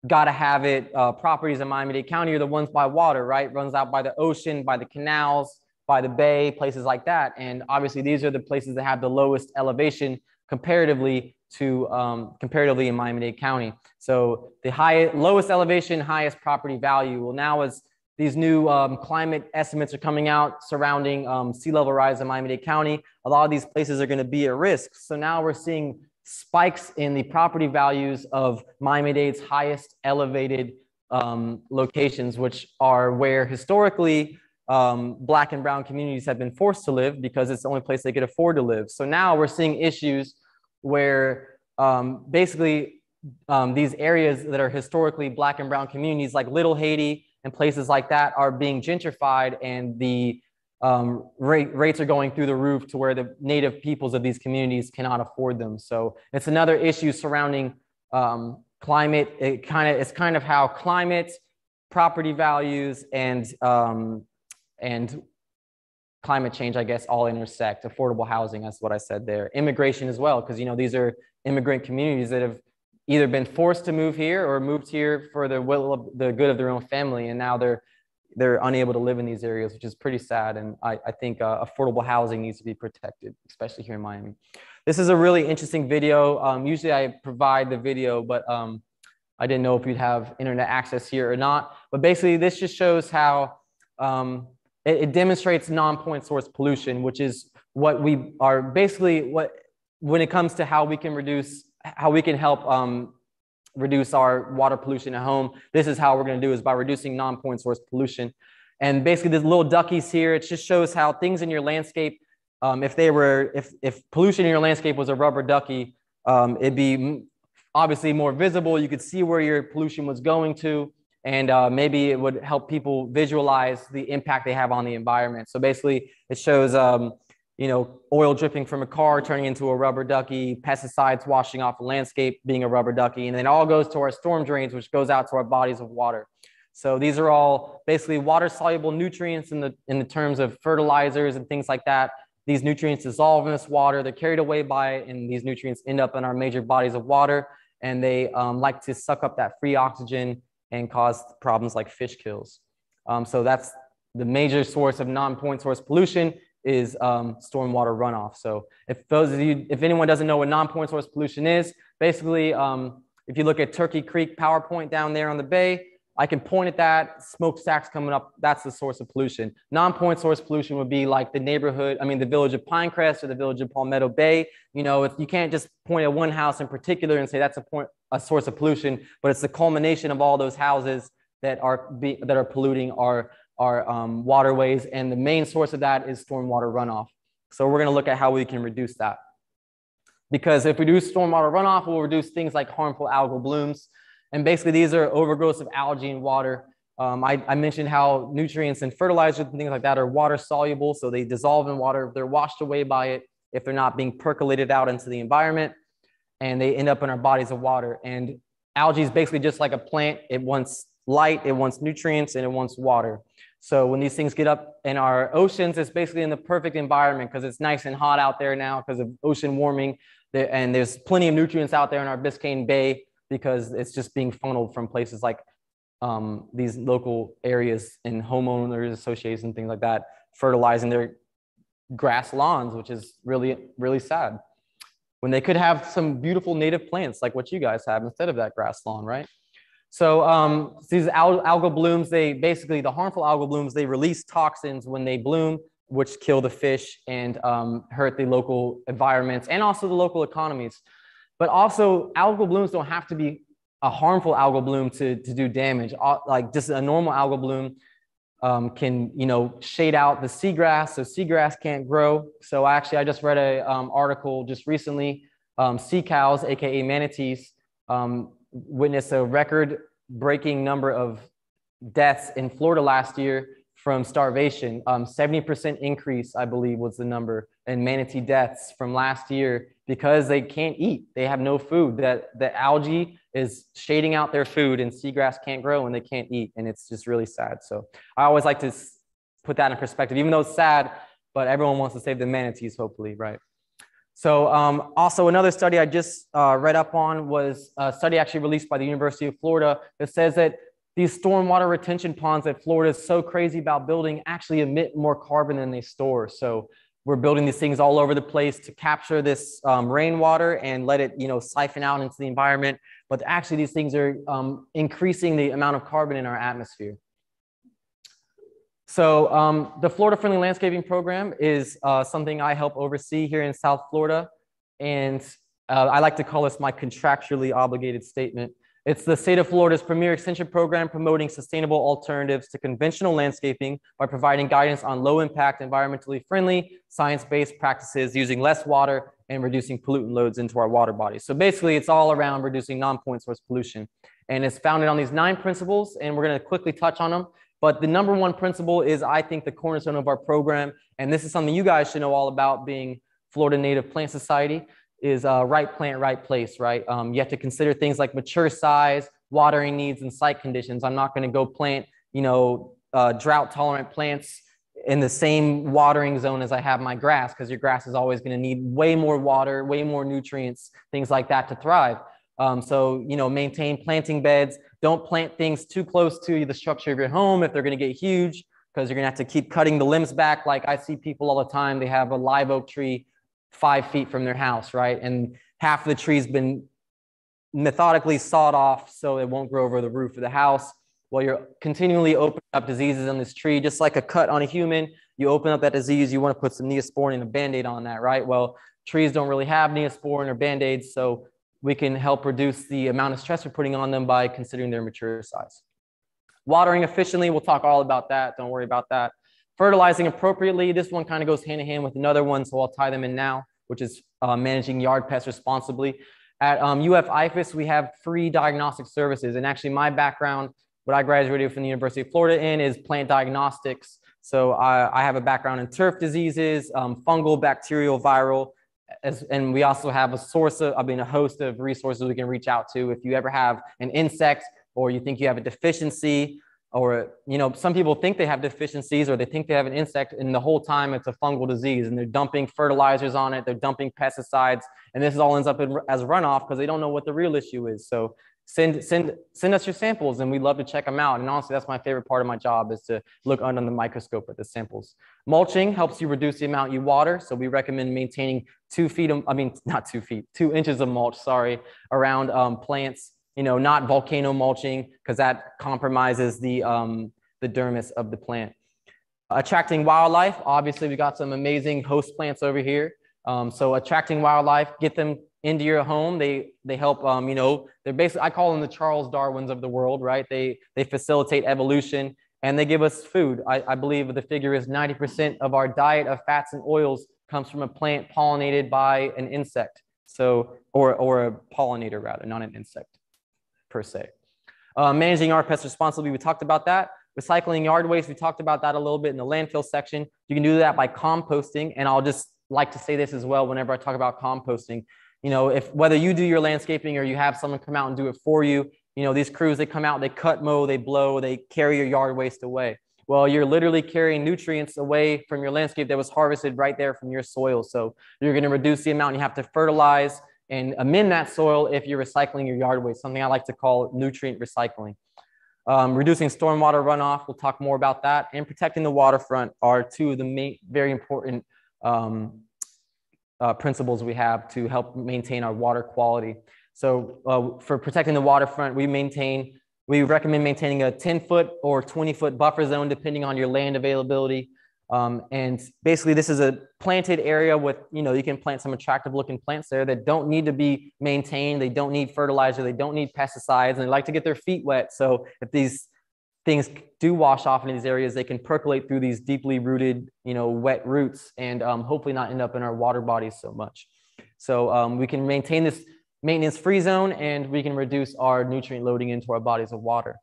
gotta have it. Uh, properties in Miami-Dade County are the ones by water, right? Runs out by the ocean, by the canals, by the bay, places like that. And obviously, these are the places that have the lowest elevation comparatively to um, comparatively in Miami-Dade County. So the high, lowest elevation, highest property value. Well, now as these new um, climate estimates are coming out surrounding um, sea level rise in Miami-Dade County, a lot of these places are going to be at risk. So now we're seeing spikes in the property values of Miami-Dade's highest elevated um, locations, which are where historically um, black and brown communities have been forced to live because it's the only place they could afford to live. So now we're seeing issues where um, basically um, these areas that are historically black and brown communities like Little Haiti and places like that are being gentrified and the um, rate, rates are going through the roof to where the native peoples of these communities cannot afford them. So it's another issue surrounding um, climate. It kind of it's kind of how climate, property values, and um, and climate change, I guess, all intersect. Affordable housing, that's what I said there. Immigration as well, because you know these are immigrant communities that have either been forced to move here or moved here for the will of the good of their own family, and now they're they're unable to live in these areas, which is pretty sad. And I, I think uh, affordable housing needs to be protected, especially here in Miami. This is a really interesting video. Um, usually I provide the video, but um, I didn't know if you'd have internet access here or not. But basically, this just shows how um, it, it demonstrates non-point source pollution, which is what we are basically what when it comes to how we can reduce, how we can help um, reduce our water pollution at home. This is how we're going to do is by reducing non-point source pollution. And basically, this little duckies here, it just shows how things in your landscape, um, if they were, if if pollution in your landscape was a rubber ducky, um, it'd be obviously more visible. You could see where your pollution was going to, and uh, maybe it would help people visualize the impact they have on the environment. So basically, it shows um, you know, oil dripping from a car turning into a rubber ducky, pesticides washing off a landscape being a rubber ducky, and then all goes to our storm drains, which goes out to our bodies of water. So these are all basically water soluble nutrients in the in the terms of fertilizers and things like that. These nutrients dissolve in this water, they're carried away by it, and these nutrients end up in our major bodies of water, and they um, like to suck up that free oxygen and cause problems like fish kills. Um, so that's the major source of non-point source pollution is um, stormwater runoff. So if those of you, if anyone doesn't know what non-point source pollution is, basically, um, if you look at Turkey Creek Power Point down there on the bay, I can point at that, smokestacks coming up, that's the source of pollution. Non-point source pollution would be like the neighborhood, I mean, the village of Pinecrest or the village of Palmetto Bay. You know, if you can't just point at one house in particular and say that's a point, a source of pollution, but it's the culmination of all those houses that are be, that are polluting our our um, waterways, and the main source of that is stormwater runoff. So we're going to look at how we can reduce that. Because if we reduce stormwater runoff, we'll reduce things like harmful algal blooms. And basically, these are overgrowth of algae in water. Um, I, I, mentioned how nutrients and fertilizers and things like that are water soluble, so they dissolve in water. They're washed away by it if they're not being percolated out into the environment, and they end up in our bodies of water. And algae is basically just like a plant. It wants light, it wants nutrients, and it wants water. So when these things get up in our oceans, it's basically in the perfect environment because it's nice and hot out there now because of ocean warming. And there's plenty of nutrients out there in our Biscayne Bay because it's just being funneled from places like um, these local areas and homeowners associations and things like that, fertilizing their grass lawns, which is really, really sad. When they could have some beautiful native plants like what you guys have instead of that grass lawn, right? So um, these al algal blooms, they basically, the harmful algal blooms, they release toxins when they bloom, which kill the fish and um, hurt the local environments and also the local economies. But also algal blooms don't have to be a harmful algal bloom to, to do damage. Like just a normal algal bloom um, can, you know, shade out the seagrass. So seagrass can't grow. So actually, I just read an um, article just recently, um, sea cows, AKA manatees, um, witnessed a record breaking number of deaths in Florida last year from starvation. Um, 70% increase, I believe, was the number in manatee deaths from last year because they can't eat. They have no food. That the algae is shading out their food, and seagrass can't grow and they can't eat, and it's just really sad. So I always like to put that in perspective, even though it's sad. But everyone wants to save the manatees, hopefully, right? So um, also another study I just uh, read up on was a study actually released by the University of Florida that says that these stormwater retention ponds that Florida is so crazy about building actually emit more carbon than they store. So we're building these things all over the place to capture this um, rainwater and let it, you know, siphon out into the environment. But actually, these things are um, increasing the amount of carbon in our atmosphere. So um, the Florida Friendly Landscaping Program is uh, something I help oversee here in South Florida. And uh, I like to call this my contractually obligated statement. It's the state of Florida's premier extension program promoting sustainable alternatives to conventional landscaping by providing guidance on low impact, environmentally friendly, science-based practices using less water and reducing pollutant loads into our water bodies. So basically it's all around reducing non-point source pollution. And it's founded on these nine principles and we're gonna quickly touch on them. But the number one principle is, I think, the cornerstone of our program. And this is something you guys should know all about being Florida Native Plant Society is uh, right plant, right place, right? Um, you have to consider things like mature size, watering needs, and site conditions. I'm not going to go plant, you know, uh, drought tolerant plants in the same watering zone as I have my grass because your grass is always going to need way more water, way more nutrients, things like that to thrive. Um, so, you know, maintain planting beds. Don't plant things too close to the structure of your home if they're going to get huge because you're going to have to keep cutting the limbs back. Like I see people all the time, they have a live oak tree five feet from their house, right? And half of the tree's been methodically sawed off so it won't grow over the roof of the house. While you're continually opening up diseases on this tree, just like a cut on a human, you open up that disease, you want to put some neosporin and a band-aid on that, right? Well, trees don't really have neosporin or band-aids, so we can help reduce the amount of stress we're putting on them by considering their mature size. Watering efficiently, we'll talk all about that. Don't worry about that. Fertilizing appropriately, this one kind of goes hand in hand with another one, so I'll tie them in now, which is uh, managing yard pests responsibly. At um, UF IFAS, we have free diagnostic services. And actually, my background, what I graduated from the University of Florida in is plant diagnostics. So I, I have a background in turf diseases, um, fungal, bacterial, viral, as, and we also have a source of, I mean, a host of resources we can reach out to. If you ever have an insect or you think you have a deficiency, or, you know, some people think they have deficiencies or they think they have an insect and the whole time it's a fungal disease and they're dumping fertilizers on it, they're dumping pesticides, and this all ends up in, as runoff because they don't know what the real issue is. So send send send us your samples and we'd love to check them out. And honestly that's my favorite part of my job is to look under the microscope at the samples. Mulching helps you reduce the amount you water. So we recommend maintaining two feet of, i mean not two feet two inches of mulch sorry around um, plants you know not volcano mulching because that compromises the um, the dermis of the plant. Attracting wildlife obviously we got some amazing host plants over here. Um, so attracting wildlife get them into your home. They they help. Um, you know, they're basically I call them the Charles Darwins of the world, right? They they facilitate evolution and they give us food. I, I believe the figure is 90% of our diet of fats and oils comes from a plant pollinated by an insect. So or or a pollinator rather, not an insect per se. Uh, managing our pests responsibly, we talked about that. Recycling yard waste, we talked about that a little bit in the landfill section. You can do that by composting, and I'll just like to say this as well whenever I talk about composting you know, if whether you do your landscaping or you have someone come out and do it for you, you know, these crews, they come out, they cut, mow, they blow, they carry your yard waste away. Well, you're literally carrying nutrients away from your landscape that was harvested right there from your soil. So you're going to reduce the amount you have to fertilize and amend that soil if you're recycling your yard waste, something I like to call nutrient recycling. Um, reducing stormwater runoff, we'll talk more about that, and protecting the waterfront are two of the main, very important um, uh, principles we have to help maintain our water quality. So uh, for protecting the waterfront, we maintain, we recommend maintaining a 10 foot or 20 foot buffer zone depending on your land availability. Um, and basically this is a planted area with, you know, you can plant some attractive looking plants there that don't need to be maintained. They don't need fertilizer. They don't need pesticides and they like to get their feet wet. So if these things do wash off in these areas, they can percolate through these deeply rooted, you know, wet roots and um, hopefully not end up in our water bodies so much. So um, we can maintain this maintenance free zone and we can reduce our nutrient loading into our bodies of water.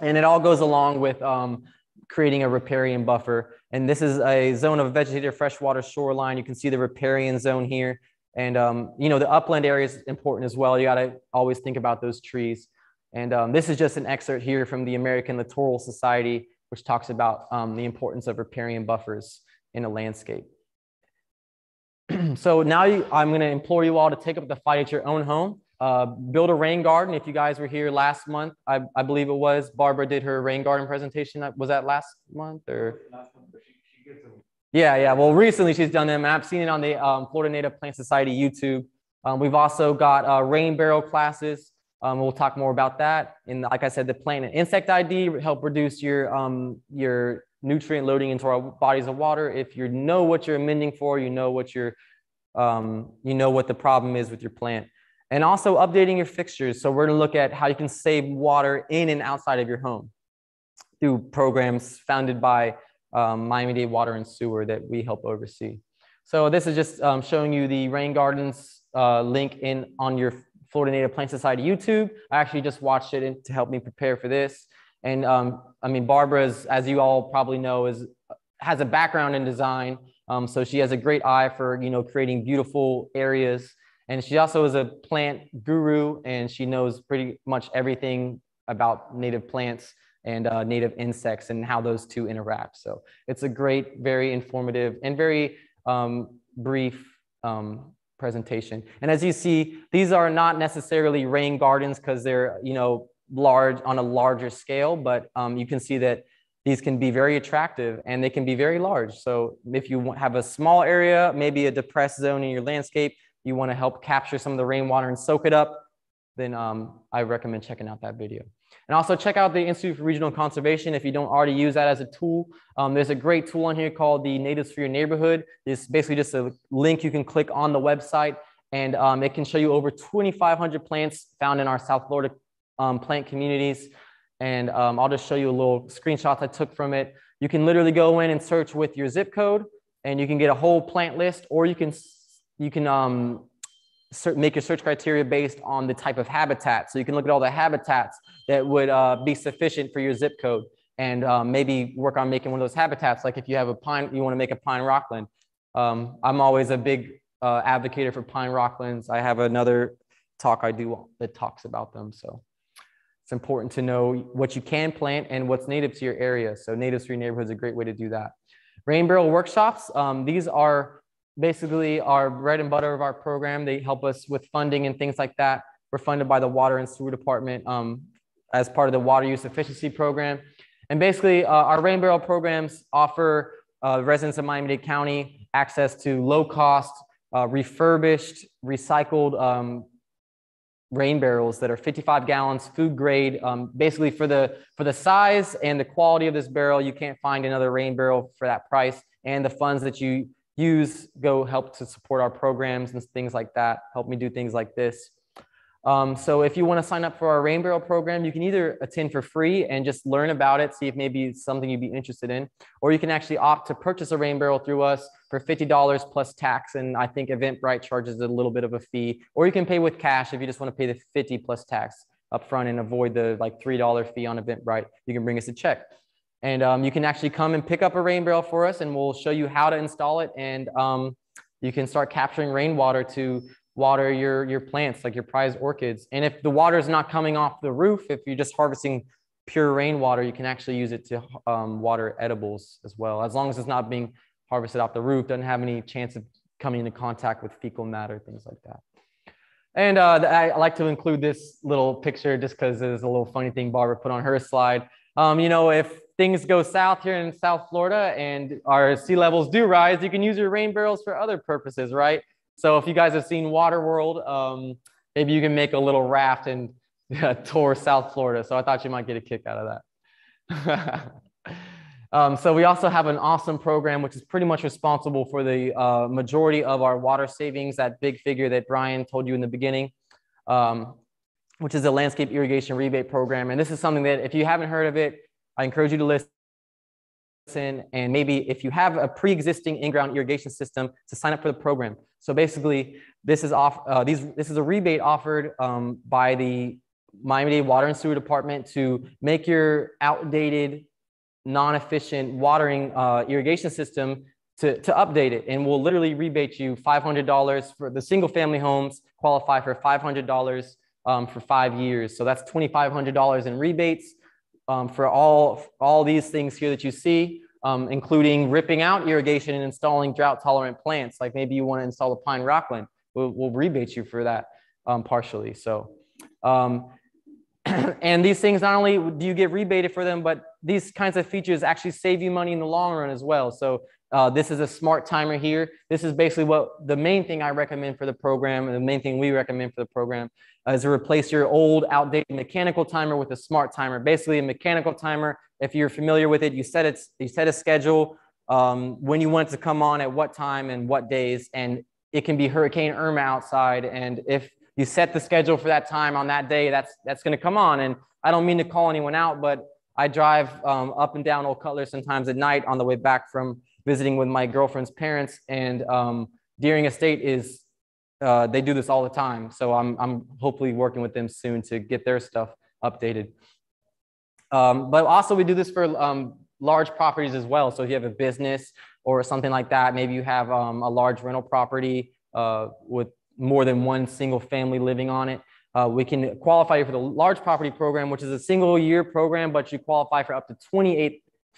And it all goes along with um, creating a riparian buffer. And this is a zone of vegetated freshwater shoreline. You can see the riparian zone here. And, um, you know, the upland area is important as well. You got to always think about those trees. And um, this is just an excerpt here from the American Littoral Society, which talks about um, the importance of riparian buffers in a landscape. so now you, I'm going to implore you all to take up the fight at your own home. Uh, build a rain garden. If you guys were here last month, I, I, believe it was, Barbara did her rain garden presentation. Was that last month or? Yeah, yeah. Well, recently she's done them, and I've seen it on the um, Florida Native Plant Society YouTube. Um, we've also got uh, rain barrel classes. Um, we'll talk more about that. And like I said, the plant and insect ID help reduce your, um, your nutrient loading into our bodies of water. If you know what you're amending for, you know what you're, um, you know what the problem is with your plant. And also updating your fixtures. So we're gonna look at how you can save water in and outside of your home through programs founded by um, Miami-Dade Water and Sewer that we help oversee. So this is just um, showing you the rain gardens uh, link in on your Florida Native Plant Society YouTube. I actually just watched it to help me prepare for this. And um, I mean, Barbara's, as you all probably know, is has a background in design. Um, so she has a great eye for you know creating beautiful areas. And she also is a plant guru, and she knows pretty much everything about native plants and uh, native insects and how those two interact. So it's a great, very informative, and very um, brief um, presentation. And as you see, these are not necessarily rain gardens because they're, you know, large on a larger scale, but um, you can see that these can be very attractive and they can be very large. So if you have a small area, maybe a depressed zone in your landscape, you want to help capture some of the rainwater and soak it up, then um, I recommend checking out that video. And also check out the Institute for Regional Conservation if you don't already use that as a tool. Um, there's a great tool on here called the Natives for Your Neighborhood. It's basically just a link you can click on the website and um, it can show you over 2,500 plants found in our South Florida um, plant communities. And um, I'll just show you a little screenshots I took from it. You can literally go in and search with your zip code and you can get a whole plant list or you can, you can um, make your search criteria based on the type of habitat. So you can look at all the habitats that would uh, be sufficient for your zip code and um, maybe work on making one of those habitats. Like if you have a pine, you want to make a pine rockland. Um, I'm always a big uh, advocate for pine rocklands. I have another talk I do that talks about them. So it's important to know what you can plant and what's native to your area. So native for your neighborhood is a great way to do that. Rain barrel workshops. Um, these are basically our bread and butter of our program. They help us with funding and things like that. We're funded by the Water and Sewer Department um, as part of the Water Use Efficiency Program. And basically, uh, our rain barrel programs offer uh, residents of Miami-Dade County access to low-cost, uh, refurbished, recycled um, rain barrels that are 55 gallons, food grade. Um, basically, for the for the size and the quality of this barrel, you can't find another rain barrel for that price. And the funds that you use go help to support our programs and things like that. Help me do things like this. Um, so if you want to sign up for our Rain Barrel program, you can either attend for free and just learn about it, see if maybe it's something you'd be interested in, or you can actually opt to purchase a Rain Barrel through us for $50 plus tax. And I think Eventbrite charges a little bit of a fee, or you can pay with cash if you just want to pay the 50 plus tax upfront and avoid the like $3 fee on Eventbrite. You can bring us a check. And um, you can actually come and pick up a rain barrel for us and we'll show you how to install it. And um, you can start capturing rainwater to water your, your plants, like your prize orchids. And if the water is not coming off the roof, if you're just harvesting pure rainwater, you can actually use it to um, water edibles as well. As long as it's not being harvested off the roof, doesn't have any chance of coming into contact with fecal matter, things like that. And uh, I like to include this little picture just because it's a little funny thing Barbara put on her slide. Um, you know, if things go south here in South Florida and our sea levels do rise, you can use your rain barrels for other purposes, right? So if you guys have seen Waterworld, um, maybe you can make a little raft and tour South Florida. So I thought you might get a kick out of that. um, so we also have an awesome program, which is pretty much responsible for the uh, majority of our water savings, that big figure that Brian told you in the beginning, um, which is the landscape irrigation rebate program. And this is something that if you haven't heard of it, I encourage you to listen and maybe if you have a pre-existing in-ground irrigation system to sign up for the program. So basically, this is off. Uh, these this is a rebate offered um, by the Miami-Dade Water and Sewer Department to make your outdated, non-efficient watering uh, irrigation system to, to update it, and we'll literally rebate you $500 for the single-family homes. Qualify for $500 um, for five years. So that's $2,500 in rebates um, for all all these things here that you see um, including ripping out irrigation and installing drought tolerant plants. Like maybe you want to install a pine rockland, we'll, we'll rebate you for that um, partially. So, um, and these things, not only do you get rebated for them, but these kinds of features actually save you money in the long run as well. So uh, this is a smart timer here. This is basically what the main thing I recommend for the program and the main thing we recommend for the program uh, is to replace your old outdated mechanical timer with a smart timer. Basically a mechanical timer if you're familiar with it, you set it, you set a schedule um, when you want it to come on at what time and what days, and it can be Hurricane Irma outside. And if you set the schedule for that time on that day, that's that's going to come on. And I don't mean to call anyone out, but I drive um, up and down Old Cutler sometimes at night on the way back from visiting with my girlfriend's parents, and um, Deering Estate is uh, they do this all the time. So I'm I'm hopefully working with them soon to get their stuff updated. Um, but also we do this for um, large properties as well. So if you have a business or something like that, maybe you have um, a large rental property uh, with more than one single family living on it. Uh, we can qualify you for the large property program, which is a single year program, but you qualify for up to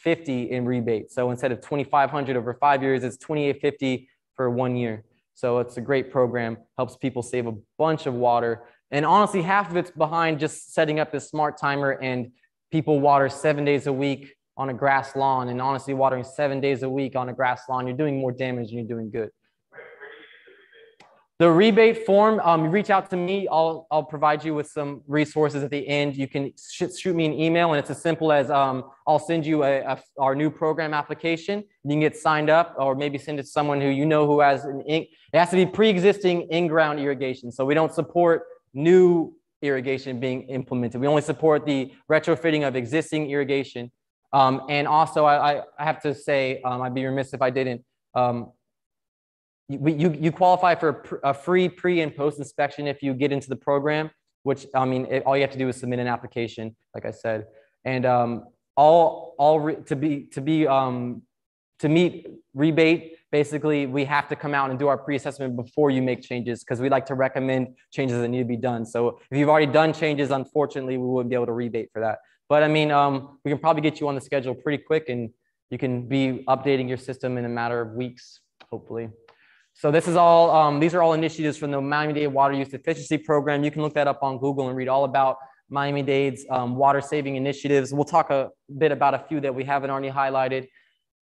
2850 in rebate. So instead of 2500 over five years, it's 2850 for one year. So it's a great program, helps people save a bunch of water. And honestly, half of it's behind just setting up this smart timer and people water seven days a week on a grass lawn and honestly watering seven days a week on a grass lawn you're doing more damage than you're doing good the rebate form um, reach out to me I'll, I'll provide you with some resources at the end you can sh shoot me an email and it's as simple as um, i'll send you a, a, our new program application you can get signed up or maybe send it to someone who you know who has an it has to be pre-existing in-ground irrigation so we don't support new irrigation being implemented. We only support the retrofitting of existing irrigation. Um, and also, I, I, have to say, um, I'd be remiss if I didn't. Um, you, you, qualify for a, free pre and post inspection if you get into the program, which I mean, it, all you have to do is submit an application, like I said. And um, all, all to be, to be, um, to meet rebate basically we have to come out and do our pre-assessment before you make changes because we like to recommend changes that need to be done. So if you've already done changes, unfortunately, we wouldn't be able to rebate for that. But I mean, um, we can probably get you on the schedule pretty quick and you can be updating your system in a matter of weeks, hopefully. So this is all, um, these are all initiatives from the Miami-Dade Water Use Efficiency Program. You can look that up on Google and read all about Miami-Dade's um, water saving initiatives. We'll talk a bit about a few that we haven't already highlighted.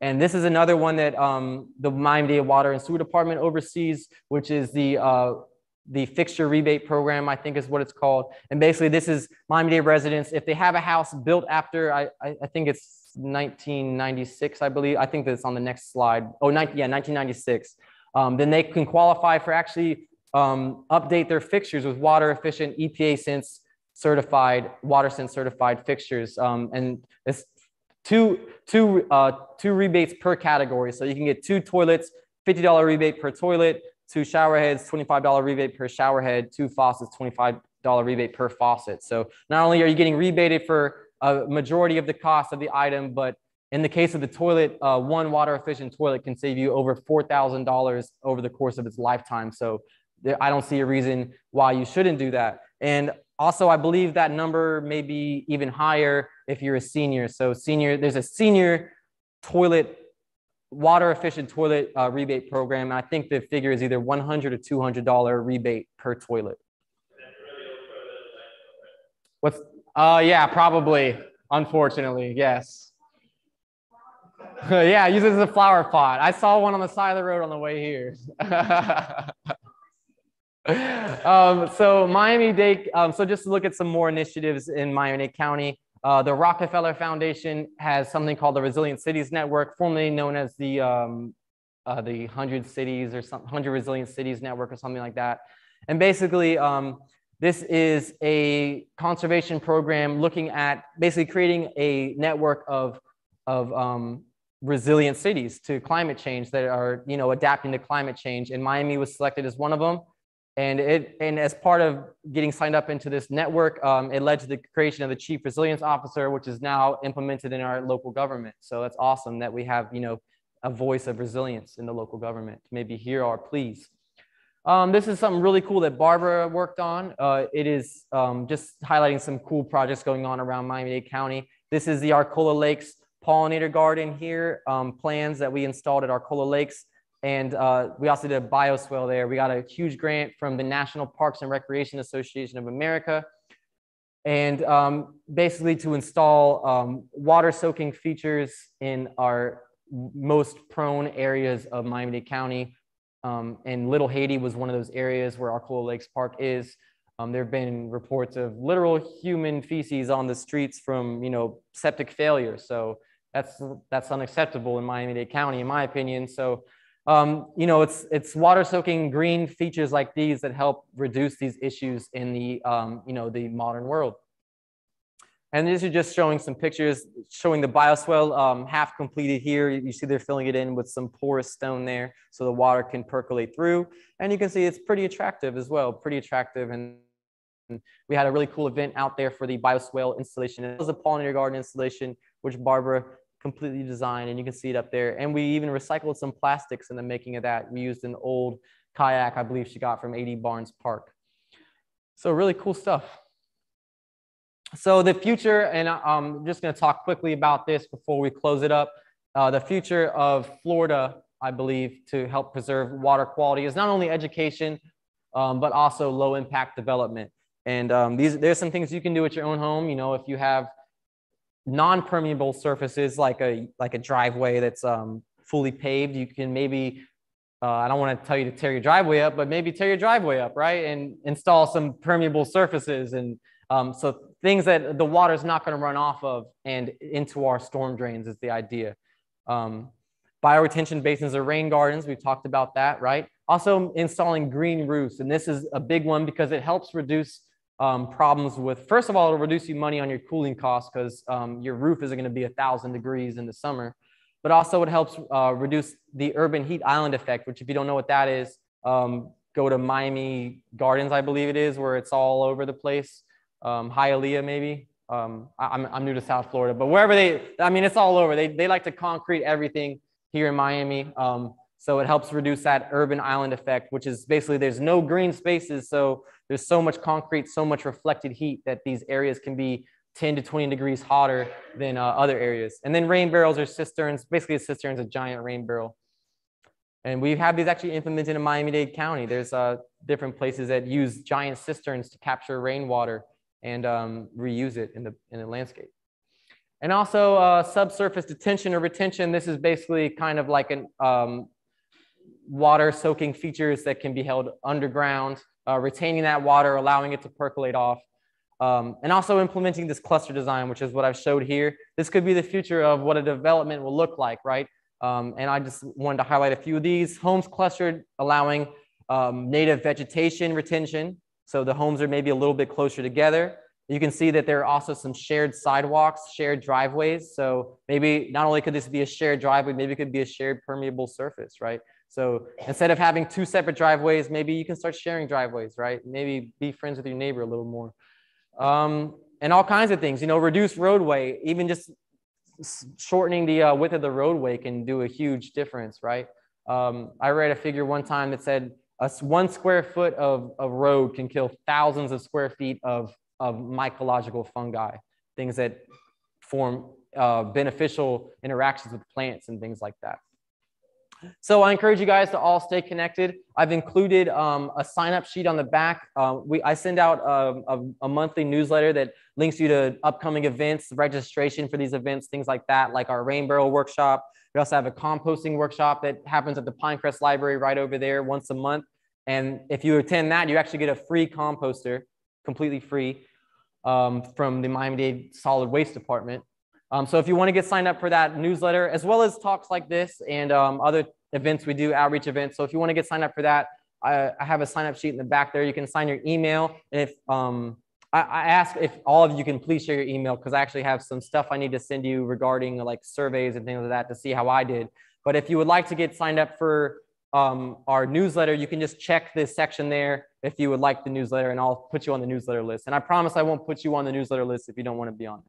And this is another one that um, the Miami-Dade Water and Sewer Department oversees, which is the uh, the fixture rebate program, I think is what it's called. And basically, this is Miami-Dade residents if they have a house built after I, I, I think it's 1996, I believe. I think that's on the next slide. Oh, 19, yeah, 1996 um, then they can qualify for actually um, update their fixtures with water efficient EPA sense certified, WaterSense certified fixtures. Um, and it's two, two, uh, two rebates per category. So you can get two toilets, $50 rebate per toilet, two shower heads, $25 rebate per shower head, two faucets, $25 rebate per faucet. So not only are you getting rebated for a majority of the cost of the item, but in the case of the toilet, uh, one water efficient toilet can save you over $4,000 over the course of its lifetime. So I don't see a reason why you shouldn't do that. And also, I believe that number may be even higher if you're a senior. So senior, there's a senior toilet, water efficient toilet uh, rebate program. And I think the figure is either 100 or $200 rebate per toilet. What's, uh, yeah, probably, unfortunately, yes. yeah, use it as a flower pot. I saw one on the side of the road on the way here. um, so Miami-Dade, um, so just to look at some more initiatives in Miami-Dade County, uh, the Rockefeller Foundation has something called the Resilient Cities Network, formerly known as the um, uh, the 100 Cities or some 100 Resilient Cities Network or something like that. And basically, um, this is a conservation program looking at basically creating a network of, of um, resilient cities to climate change that are you know adapting to climate change. And miami was selected as one of them. And it and as part of getting signed up into this network um, it led to the creation of the chief resilience officer which is now implemented in our local government. So that's awesome that we have you know a voice of resilience in the local government. Maybe hear our pleas. Um, this is something really cool that Barbara worked on. Uh, it is um, just highlighting some cool projects going on around Miami-Dade County. This is the Arcola Lakes pollinator garden here, um, plans that we installed at Arcola Lakes. And uh, we also did a bioswale there. We got a huge grant from the National Parks and Recreation Association of America. And um, basically to install um, water soaking features in our most prone areas of Miami-Dade County. Um, and Little Haiti was one of those areas where Arcola Lakes Park is. Um, there have been reports of literal human feces on the streets from, you know, septic failure. So that's that's unacceptable in Miami-Dade County, in my opinion. So, um, you know, it's it's water soaking green features like these that help reduce these issues in the um, you know the modern world. And these are just showing some pictures showing the bioswale um, half completed here. You see they're filling it in with some porous stone there so the water can percolate through. And you can see it's pretty attractive as well, pretty attractive. And we had a really cool event out there for the bioswale installation. It was a pollinator garden installation, which Barbara completely designed and you can see it up there. And we even recycled some plastics in the making of that. We used an old kayak, I believe she got from AD Barnes Park. So really cool stuff. So the future, and I'm just gonna talk quickly about this before we close it up. Uh, the future of Florida, I believe, to help preserve water quality is not only education, um, but also low impact development. And um, these, there's some things you can do at your own home. You know, if you have non-permeable surfaces like a like a driveway that's um, fully paved, you can maybe uh, I don't want to tell you to tear your driveway up, but maybe tear your driveway up, right, and install some permeable surfaces and um, so things that the water is not going to run off of and into our storm drains is the idea. Um, bioretention basins or rain gardens, we've talked about that, right? Also installing green roofs, and this is a big one because it helps reduce um, problems with, first of all, it'll reduce you money on your cooling costs because um, your roof isn't going to be a thousand degrees in the summer. But also it helps uh, reduce the urban heat island effect, which if you don't know what that is, um, go to Miami Gardens, I believe it is, where it's all over the place. Um, Hialeah, maybe. Um, I, am I'm new to South Florida, but wherever they, I mean, it's all over. They, they like to concrete everything here in Miami. Um, so it helps reduce that urban island effect, which is basically there's no green spaces. So there's so much concrete, so much reflected heat that these areas can be 10 to 20 degrees hotter than uh, other areas. And then rain barrels or cisterns. Basically, a cistern is a giant rain barrel. And we have these actually implemented in Miami-Dade County. There's uh, different places that use giant cisterns to capture rainwater and um, reuse it in the, in the landscape. And also uh, subsurface detention or retention. This is basically kind of like an um, water soaking features that can be held underground, uh, retaining that water, allowing it to percolate off. Um, and also implementing this cluster design, which is what I've showed here. This could be the future of what a development will look like, right? Um, and I just wanted to highlight a few of these. Homes clustered, allowing um, native vegetation retention. So the homes are maybe a little bit closer together. You can see that there are also some shared sidewalks, shared driveways. So maybe not only could this be a shared driveway, maybe it could be a shared permeable surface, right? So instead of having two separate driveways, maybe you can start sharing driveways, right? Maybe be friends with your neighbor a little more. Um, and all kinds of things, you know, reduce roadway, even just shortening the uh, width of the roadway can do a huge difference, right? Um, I read a figure one time that said a one square foot of, of road can kill thousands of square feet of, of mycological fungi, things that form uh, beneficial interactions with plants and things like that. So I encourage you guys to all stay connected. I've included um, a sign up sheet on the back. Uh, we, I send out a, a, a, monthly newsletter that links you to upcoming events, registration for these events, things like that, like our rain barrel workshop. We also have a composting workshop that happens at the Pinecrest Library right over there once a month. And if you attend that, you actually get a free composter, completely free, um, from the Miami-Dade Solid Waste Department. Um, so if you want to get signed up for that newsletter, as well as talks like this and um, other events we do, outreach events. So if you want to get signed up for that, I, I, have a sign up sheet in the back there. You can sign your email. And if um, I, I ask if all of you can please share your email because I actually have some stuff I need to send you regarding like surveys and things like that to see how I did. But if you would like to get signed up for um, our newsletter, you can just check this section there if you would like the newsletter, and I'll put you on the newsletter list. And I promise I won't put you on the newsletter list if you don't want to be on it.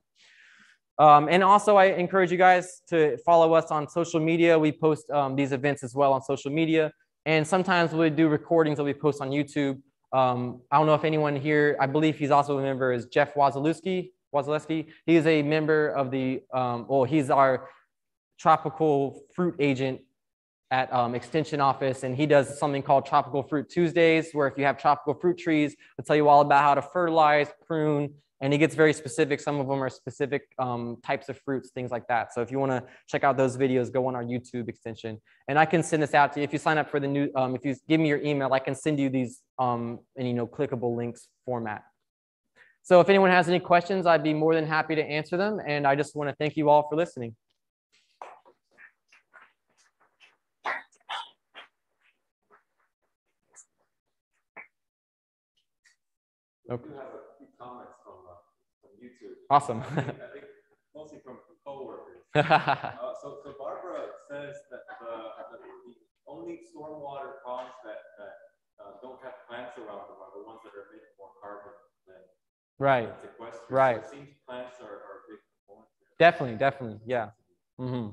Um, and also, I encourage you guys to follow us on social media. We post um, these events as well on social media. And sometimes we do recordings that we post on YouTube. Um, I don't know if anyone here, I believe he's also a member, is Jeff Wasielewski. Wasielewski. He is a member of the, um, well, he's our tropical fruit agent at um, Extension Office, and he does something called Tropical Fruit Tuesdays, where if you have tropical fruit trees, he'll tell you all about how to fertilize, prune, and he gets very specific. Some of them are specific um, types of fruits, things like that. So if you want to check out those videos, go on our YouTube extension. And I can send this out to you. If you sign up for the new, um, if you give me your email, I can send you these um, in, you know, clickable links format. So if anyone has any questions, I'd be more than happy to answer them. And I just want to thank you all for listening. Okay. Awesome. I think, mostly from coworkers. uh, so, so Barbara says that the, the, the only stormwater ponds that, that uh, don't have plants around them are the ones that are making more carbon than right. Right. So it seems plants are, are big Definitely, definitely, yeah. Mm-hmm.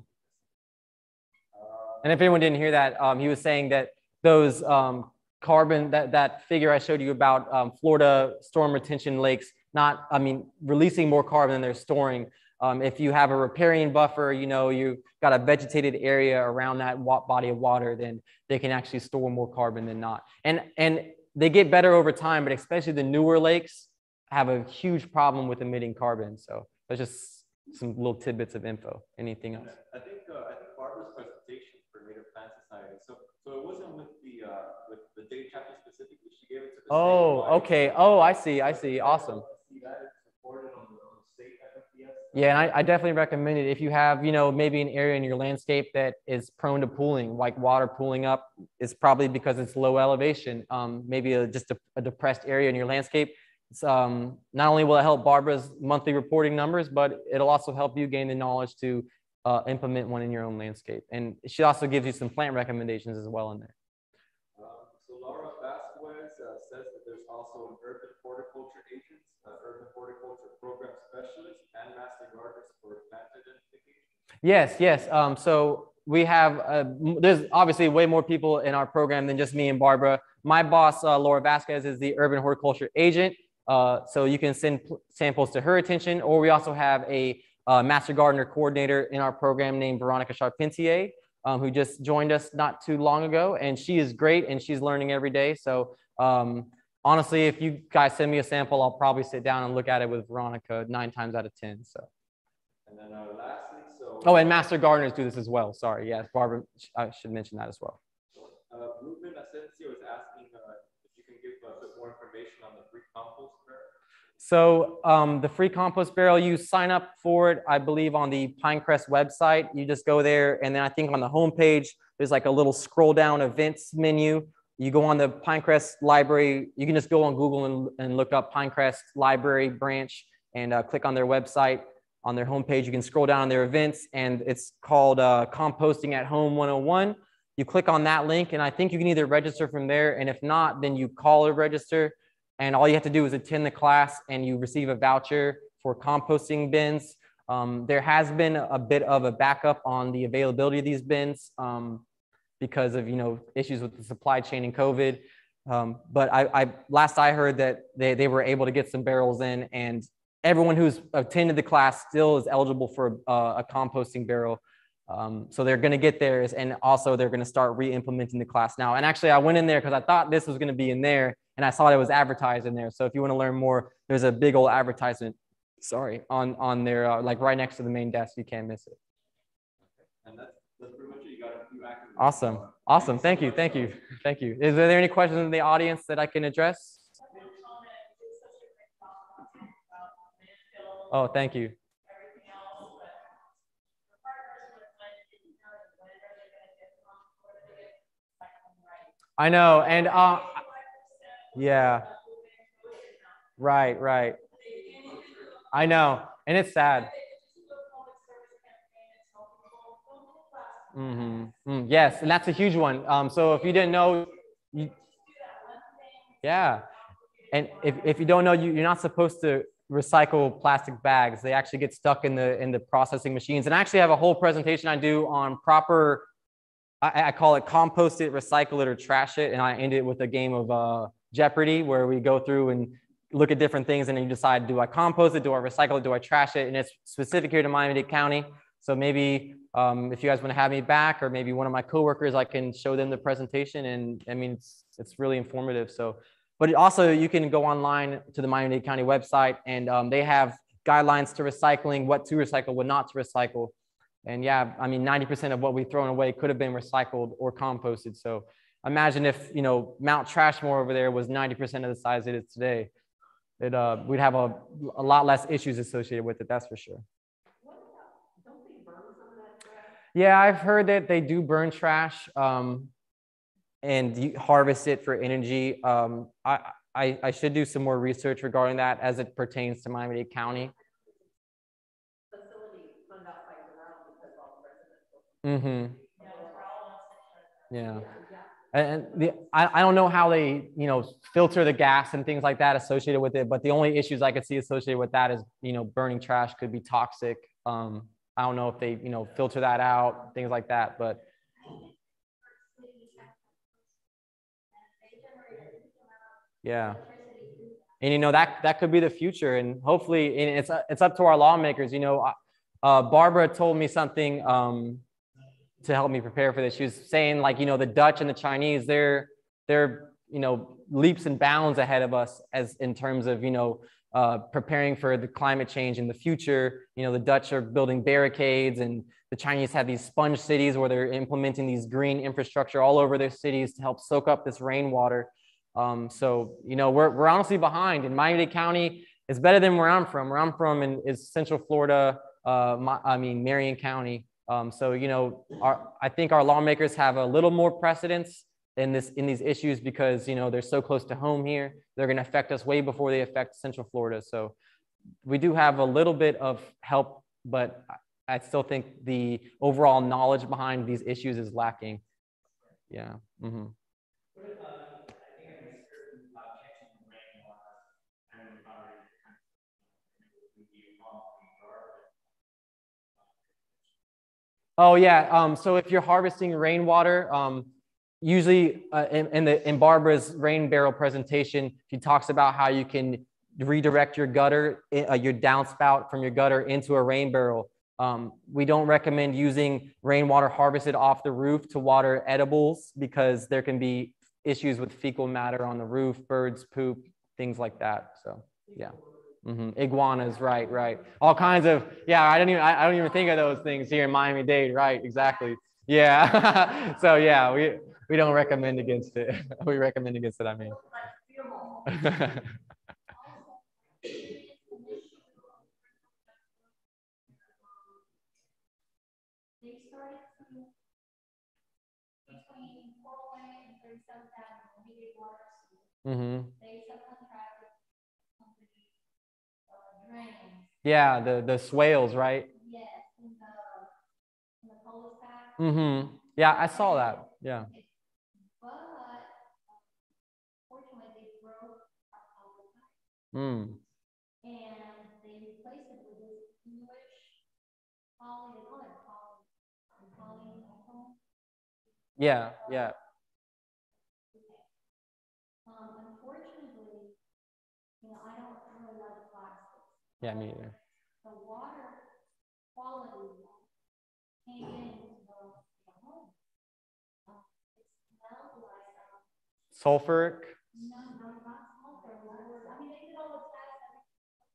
and if anyone didn't hear that, um, he was saying that those um, carbon, that, that figure I showed you about um, Florida storm retention lakes not, I mean, releasing more carbon than they're storing. Um, if you have a riparian buffer, you know, you've got a vegetated area around that body of water, then they can actually store more carbon than not. And, and they get better over time, but especially the newer lakes have a huge problem with emitting carbon. So that's just some little tidbits of info. Anything else? I think, uh, I think Barbara's presentation for Native Plant Society. So, so it wasn't with the, uh, with the Dade chapter specifically. She gave it to the Oh, okay. Oh, I see. I see. Awesome. Yeah, and I, I, definitely recommend it if you have, you know, maybe an area in your landscape that is prone to pooling, like water pooling up is probably because it's low elevation. Um, maybe a, just a, a, depressed area in your landscape. Um, not only will it help Barbara's monthly reporting numbers, but it'll also help you gain the knowledge to uh, implement one in your own landscape. And she also gives you some plant recommendations as well in there. Um, so Laura Vasquez uh, says that there's also an urban horticulture agent uh, urban horticulture program specialist and master gardeners for? Yes, yes. Um, so we have, uh, there's obviously way more people in our program than just me and Barbara. My boss, uh, Laura Vasquez, is the urban horticulture agent. Uh, so you can send samples to her attention, or we also have a uh, master gardener coordinator in our program named Veronica Charpentier. um, who just joined us not too long ago, and she is great and she's learning every day. So um, honestly, if you guys send me a sample, I'll probably sit down and look at it with Veronica nine times out of 10. So. And then uh, lastly, so. Oh, and master gardeners do this as well. Sorry. Yes, Barbara, I should mention that as well. Uh, Ruben Asensio is asking uh, if you can give a bit more information on the free compost barrel. So um, the free compost barrel, you sign up for it, I believe, on the Pinecrest website. You just go there, and then I think on the homepage, there's like a little scroll down events menu. You go on the Pinecrest library. You can just go on Google and, and look up Pinecrest library branch and uh, click on their website. On their homepage, you can scroll down on their events, and it's called uh, Composting at Home 101. You click on that link, and I think you can either register from there, and if not, then you call or register. And all you have to do is attend the class, and you receive a voucher for composting bins. Um, there has been a bit of a backup on the availability of these bins um, because of you know issues with the supply chain and COVID. Um, but I, I, last I heard that they, they were able to get some barrels in, and everyone who's attended the class still is eligible for a, a composting barrel. Um, so they're going to get theirs, and also they're going to start re-implementing the class now. And actually, I went in there because I thought this was going to be in there, and I saw it was advertised in there. So if you want to learn more, there's a big old advertisement. Sorry, on on there, uh, like right next to the main desk. You can't miss it. Awesome, awesome. Thank you, thank you, thank you. Is there any questions in the audience that I can address? Oh, thank you. I know, and uh, yeah, right, right. I know, and it's sad. Mm-hmm. Mm, yes, and that's a huge one. Um, so if you didn't know, you, yeah, and if, if you don't know, you, you're not supposed to recycle plastic bags. They actually get stuck in the in the processing machines. And I actually have a whole presentation I do on proper. I, I call it compost it, recycle it, or trash it, and I end it with a game of uh, Jeopardy where we go through and look at different things, and then you decide: do I compost it, do I recycle it, do I trash it? And it's specific here to Miami-Dade County. So maybe um, if you guys want to have me back, or maybe one of my coworkers, I can show them the presentation. And I mean, it's, it's really informative. So, but also you can go online to the Miami-Dade County website, and um, they have guidelines to recycling, what to recycle, what not to recycle. And yeah, I mean, 90% of what we've thrown away could have been recycled or composted. So imagine if, you know, Mount Trashmore over there was 90% of the size it is today. It, uh, we'd have a, a lot less issues associated with it, that's for sure. Yeah, I've heard that they do burn trash um, and harvest it for energy. Um, I, I, I, should do some more research regarding that as it pertains to Miami-Dade County. Mm-hmm. Yeah. And the, I, I don't know how they, you know, filter the gas and things like that associated with it, but the only issues I could see associated with that is, you know, burning trash could be toxic. Um, I don't know if they, you know, filter that out, things like that, but. Yeah. And you know that that could be the future, and hopefully, and it's it's up to our lawmakers. You know, uh, Barbara told me something um, to help me prepare for this. She was saying like, you know, the Dutch and the Chinese, they're they're you know leaps and bounds ahead of us as in terms of you know uh, preparing for the climate change in the future. You know, the Dutch are building barricades and the Chinese have these sponge cities where they're implementing these green infrastructure all over their cities to help soak up this rainwater. Um, so, you know, we're, we're honestly behind in Miami-Dade County. It's better than where I'm from. Where I'm from in, is Central Florida, uh, my, I mean, Marion County. Um, so, you know, our, I think our lawmakers have a little more precedence in this in these issues because you know they're so close to home here they're going to affect us way before they affect central florida so we do have a little bit of help but i still think the overall knowledge behind these issues is lacking yeah mm-hmm. Oh yeah. Um, so if you're harvesting rainwater, um, usually uh, in, in, the in Barbara's rain barrel presentation, she talks about how you can redirect your gutter, uh, your downspout from your gutter into a rain barrel. Um, we don't recommend using rainwater harvested off the roof to water edibles because there can be issues with fecal matter on the roof, birds poop, things like that. So, yeah. hmm Iguanas, right, right. All kinds of, yeah, I don't even, I, I don't even think of those things here in Miami-Dade, right, exactly. Yeah. so yeah, we, we don't recommend against it. we recommend against it, I mean. Hmm uh, drains. Yeah, the, the swales, right? Yes, in the, in the cul-de-sac. hmm Yeah, I saw that. Yeah. But fortunately, they broke our cul-de-sac Mm. and they replaced it with this English. Yeah, yeah. Um, unfortunately, you know, I don't really. Yeah, me either. The water quality came um, Sulfuric. no, no, not sulfur, it was- I mean, they did all the tests,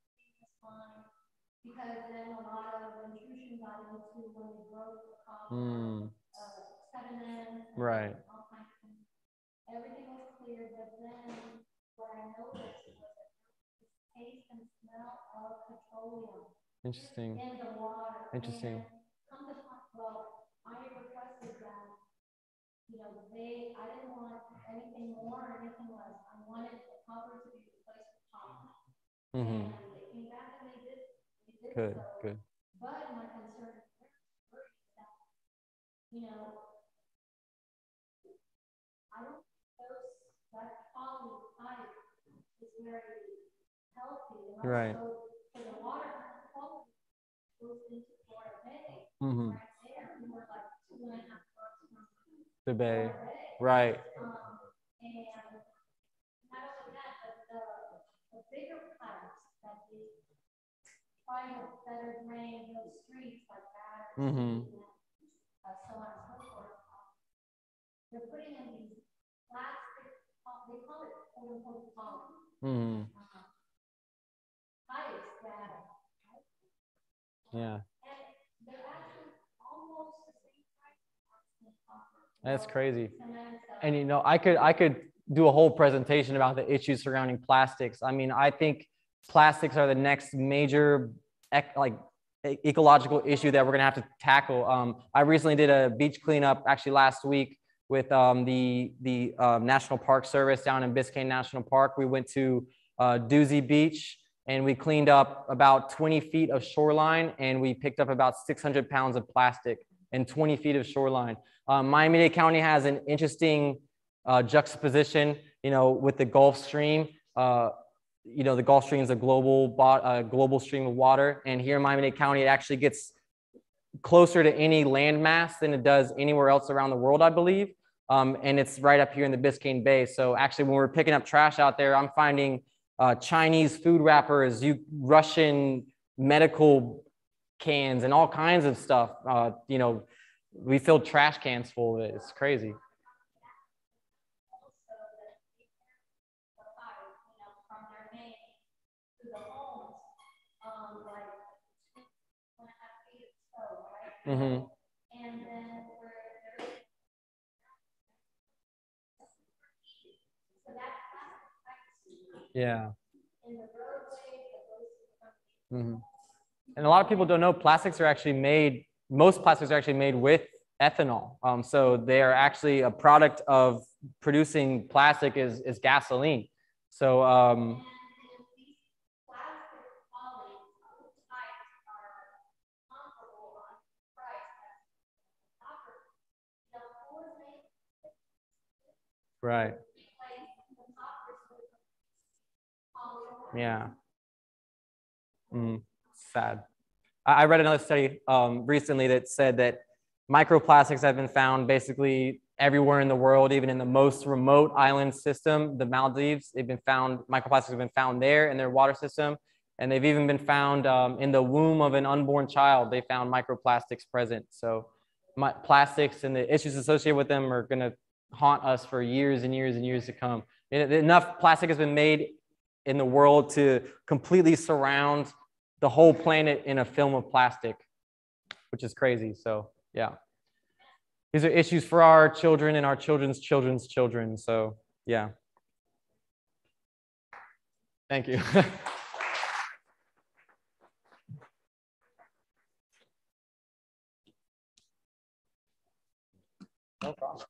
everything was fine. Because then a lot of intrusion got into when they broke the copper, Mm. uh, sediment. Right. All kinds of things. Everything was clear, but then what I noticed was that was taste and smell of petroleum Interesting. in the water. Interesting. Come to find, well, I requested that, you know, they, I didn't want anything more or anything less. I wanted the cover to be replaced with copper. hmm And they came back and they did, they did Good, good. But my concern is that, you know, I don't, those, that poly pipe is very healthy. and Right. also For the water quality goes into Florida Bay, hmm right there, were like two and a half bucks from The Bay. Right. Um, and not only that, but the, the bigger pipes that they try to better drain those streets like Mhm. Uh, um, uh, hmm uh, pipes that, Yeah. That's crazy. And you know, I could I could do a whole presentation about the issues surrounding plastics. I mean, I think plastics are the next major like ecological issue that we're gonna have to tackle. Um, I recently did a beach cleanup actually last week with um, the the um, National Park Service down in Biscayne National Park. We went to uh, Doozy Beach and we cleaned up about 20 feet of shoreline and we picked up about 600 pounds of plastic and 20 feet of shoreline. Um, Miami-Dade County has an interesting uh, juxtaposition, you know, with the Gulf Stream. Uh, you know, the Gulf Stream is a global, uh, global stream of water, and here in Miami-Dade County, it actually gets closer to any landmass than it does anywhere else around the world, I believe. Um, and it's right up here in the Biscayne Bay. So actually, when we're picking up trash out there, I'm finding uh, Chinese food wrappers, you Russian medical cans, and all kinds of stuff. Uh, you know, we filled trash cans full of it. It's crazy. also the the pipe, you know, from their main to the homes, um, like two and a half feet or so, right? hmm And then where there's. So that plastic pipe Yeah. Mhm. And a lot of people don't know plastics are actually made, most plastics are actually made with ethanol. Um, so they are actually a product of producing plastic is, is gasoline. So um, And if these plastic poly pipes are comparable on price as copper, you know, who is making right. Yeah. Mm, sad. I, I read another study um, recently that said that microplastics have been found basically everywhere in the world, even in the most remote island system, the Maldives. They've been found, microplastics have been found there in their water system. And they've even been found um, in the womb of an unborn child. They found microplastics present. So my, plastics and the issues associated with them are going to haunt us for years and years and years to come. Enough plastic has been made in the world to completely surround the whole planet in a film of plastic, which is crazy. So, yeah. These are issues for our children and our children's children's children. So, yeah. Thank you. no problem.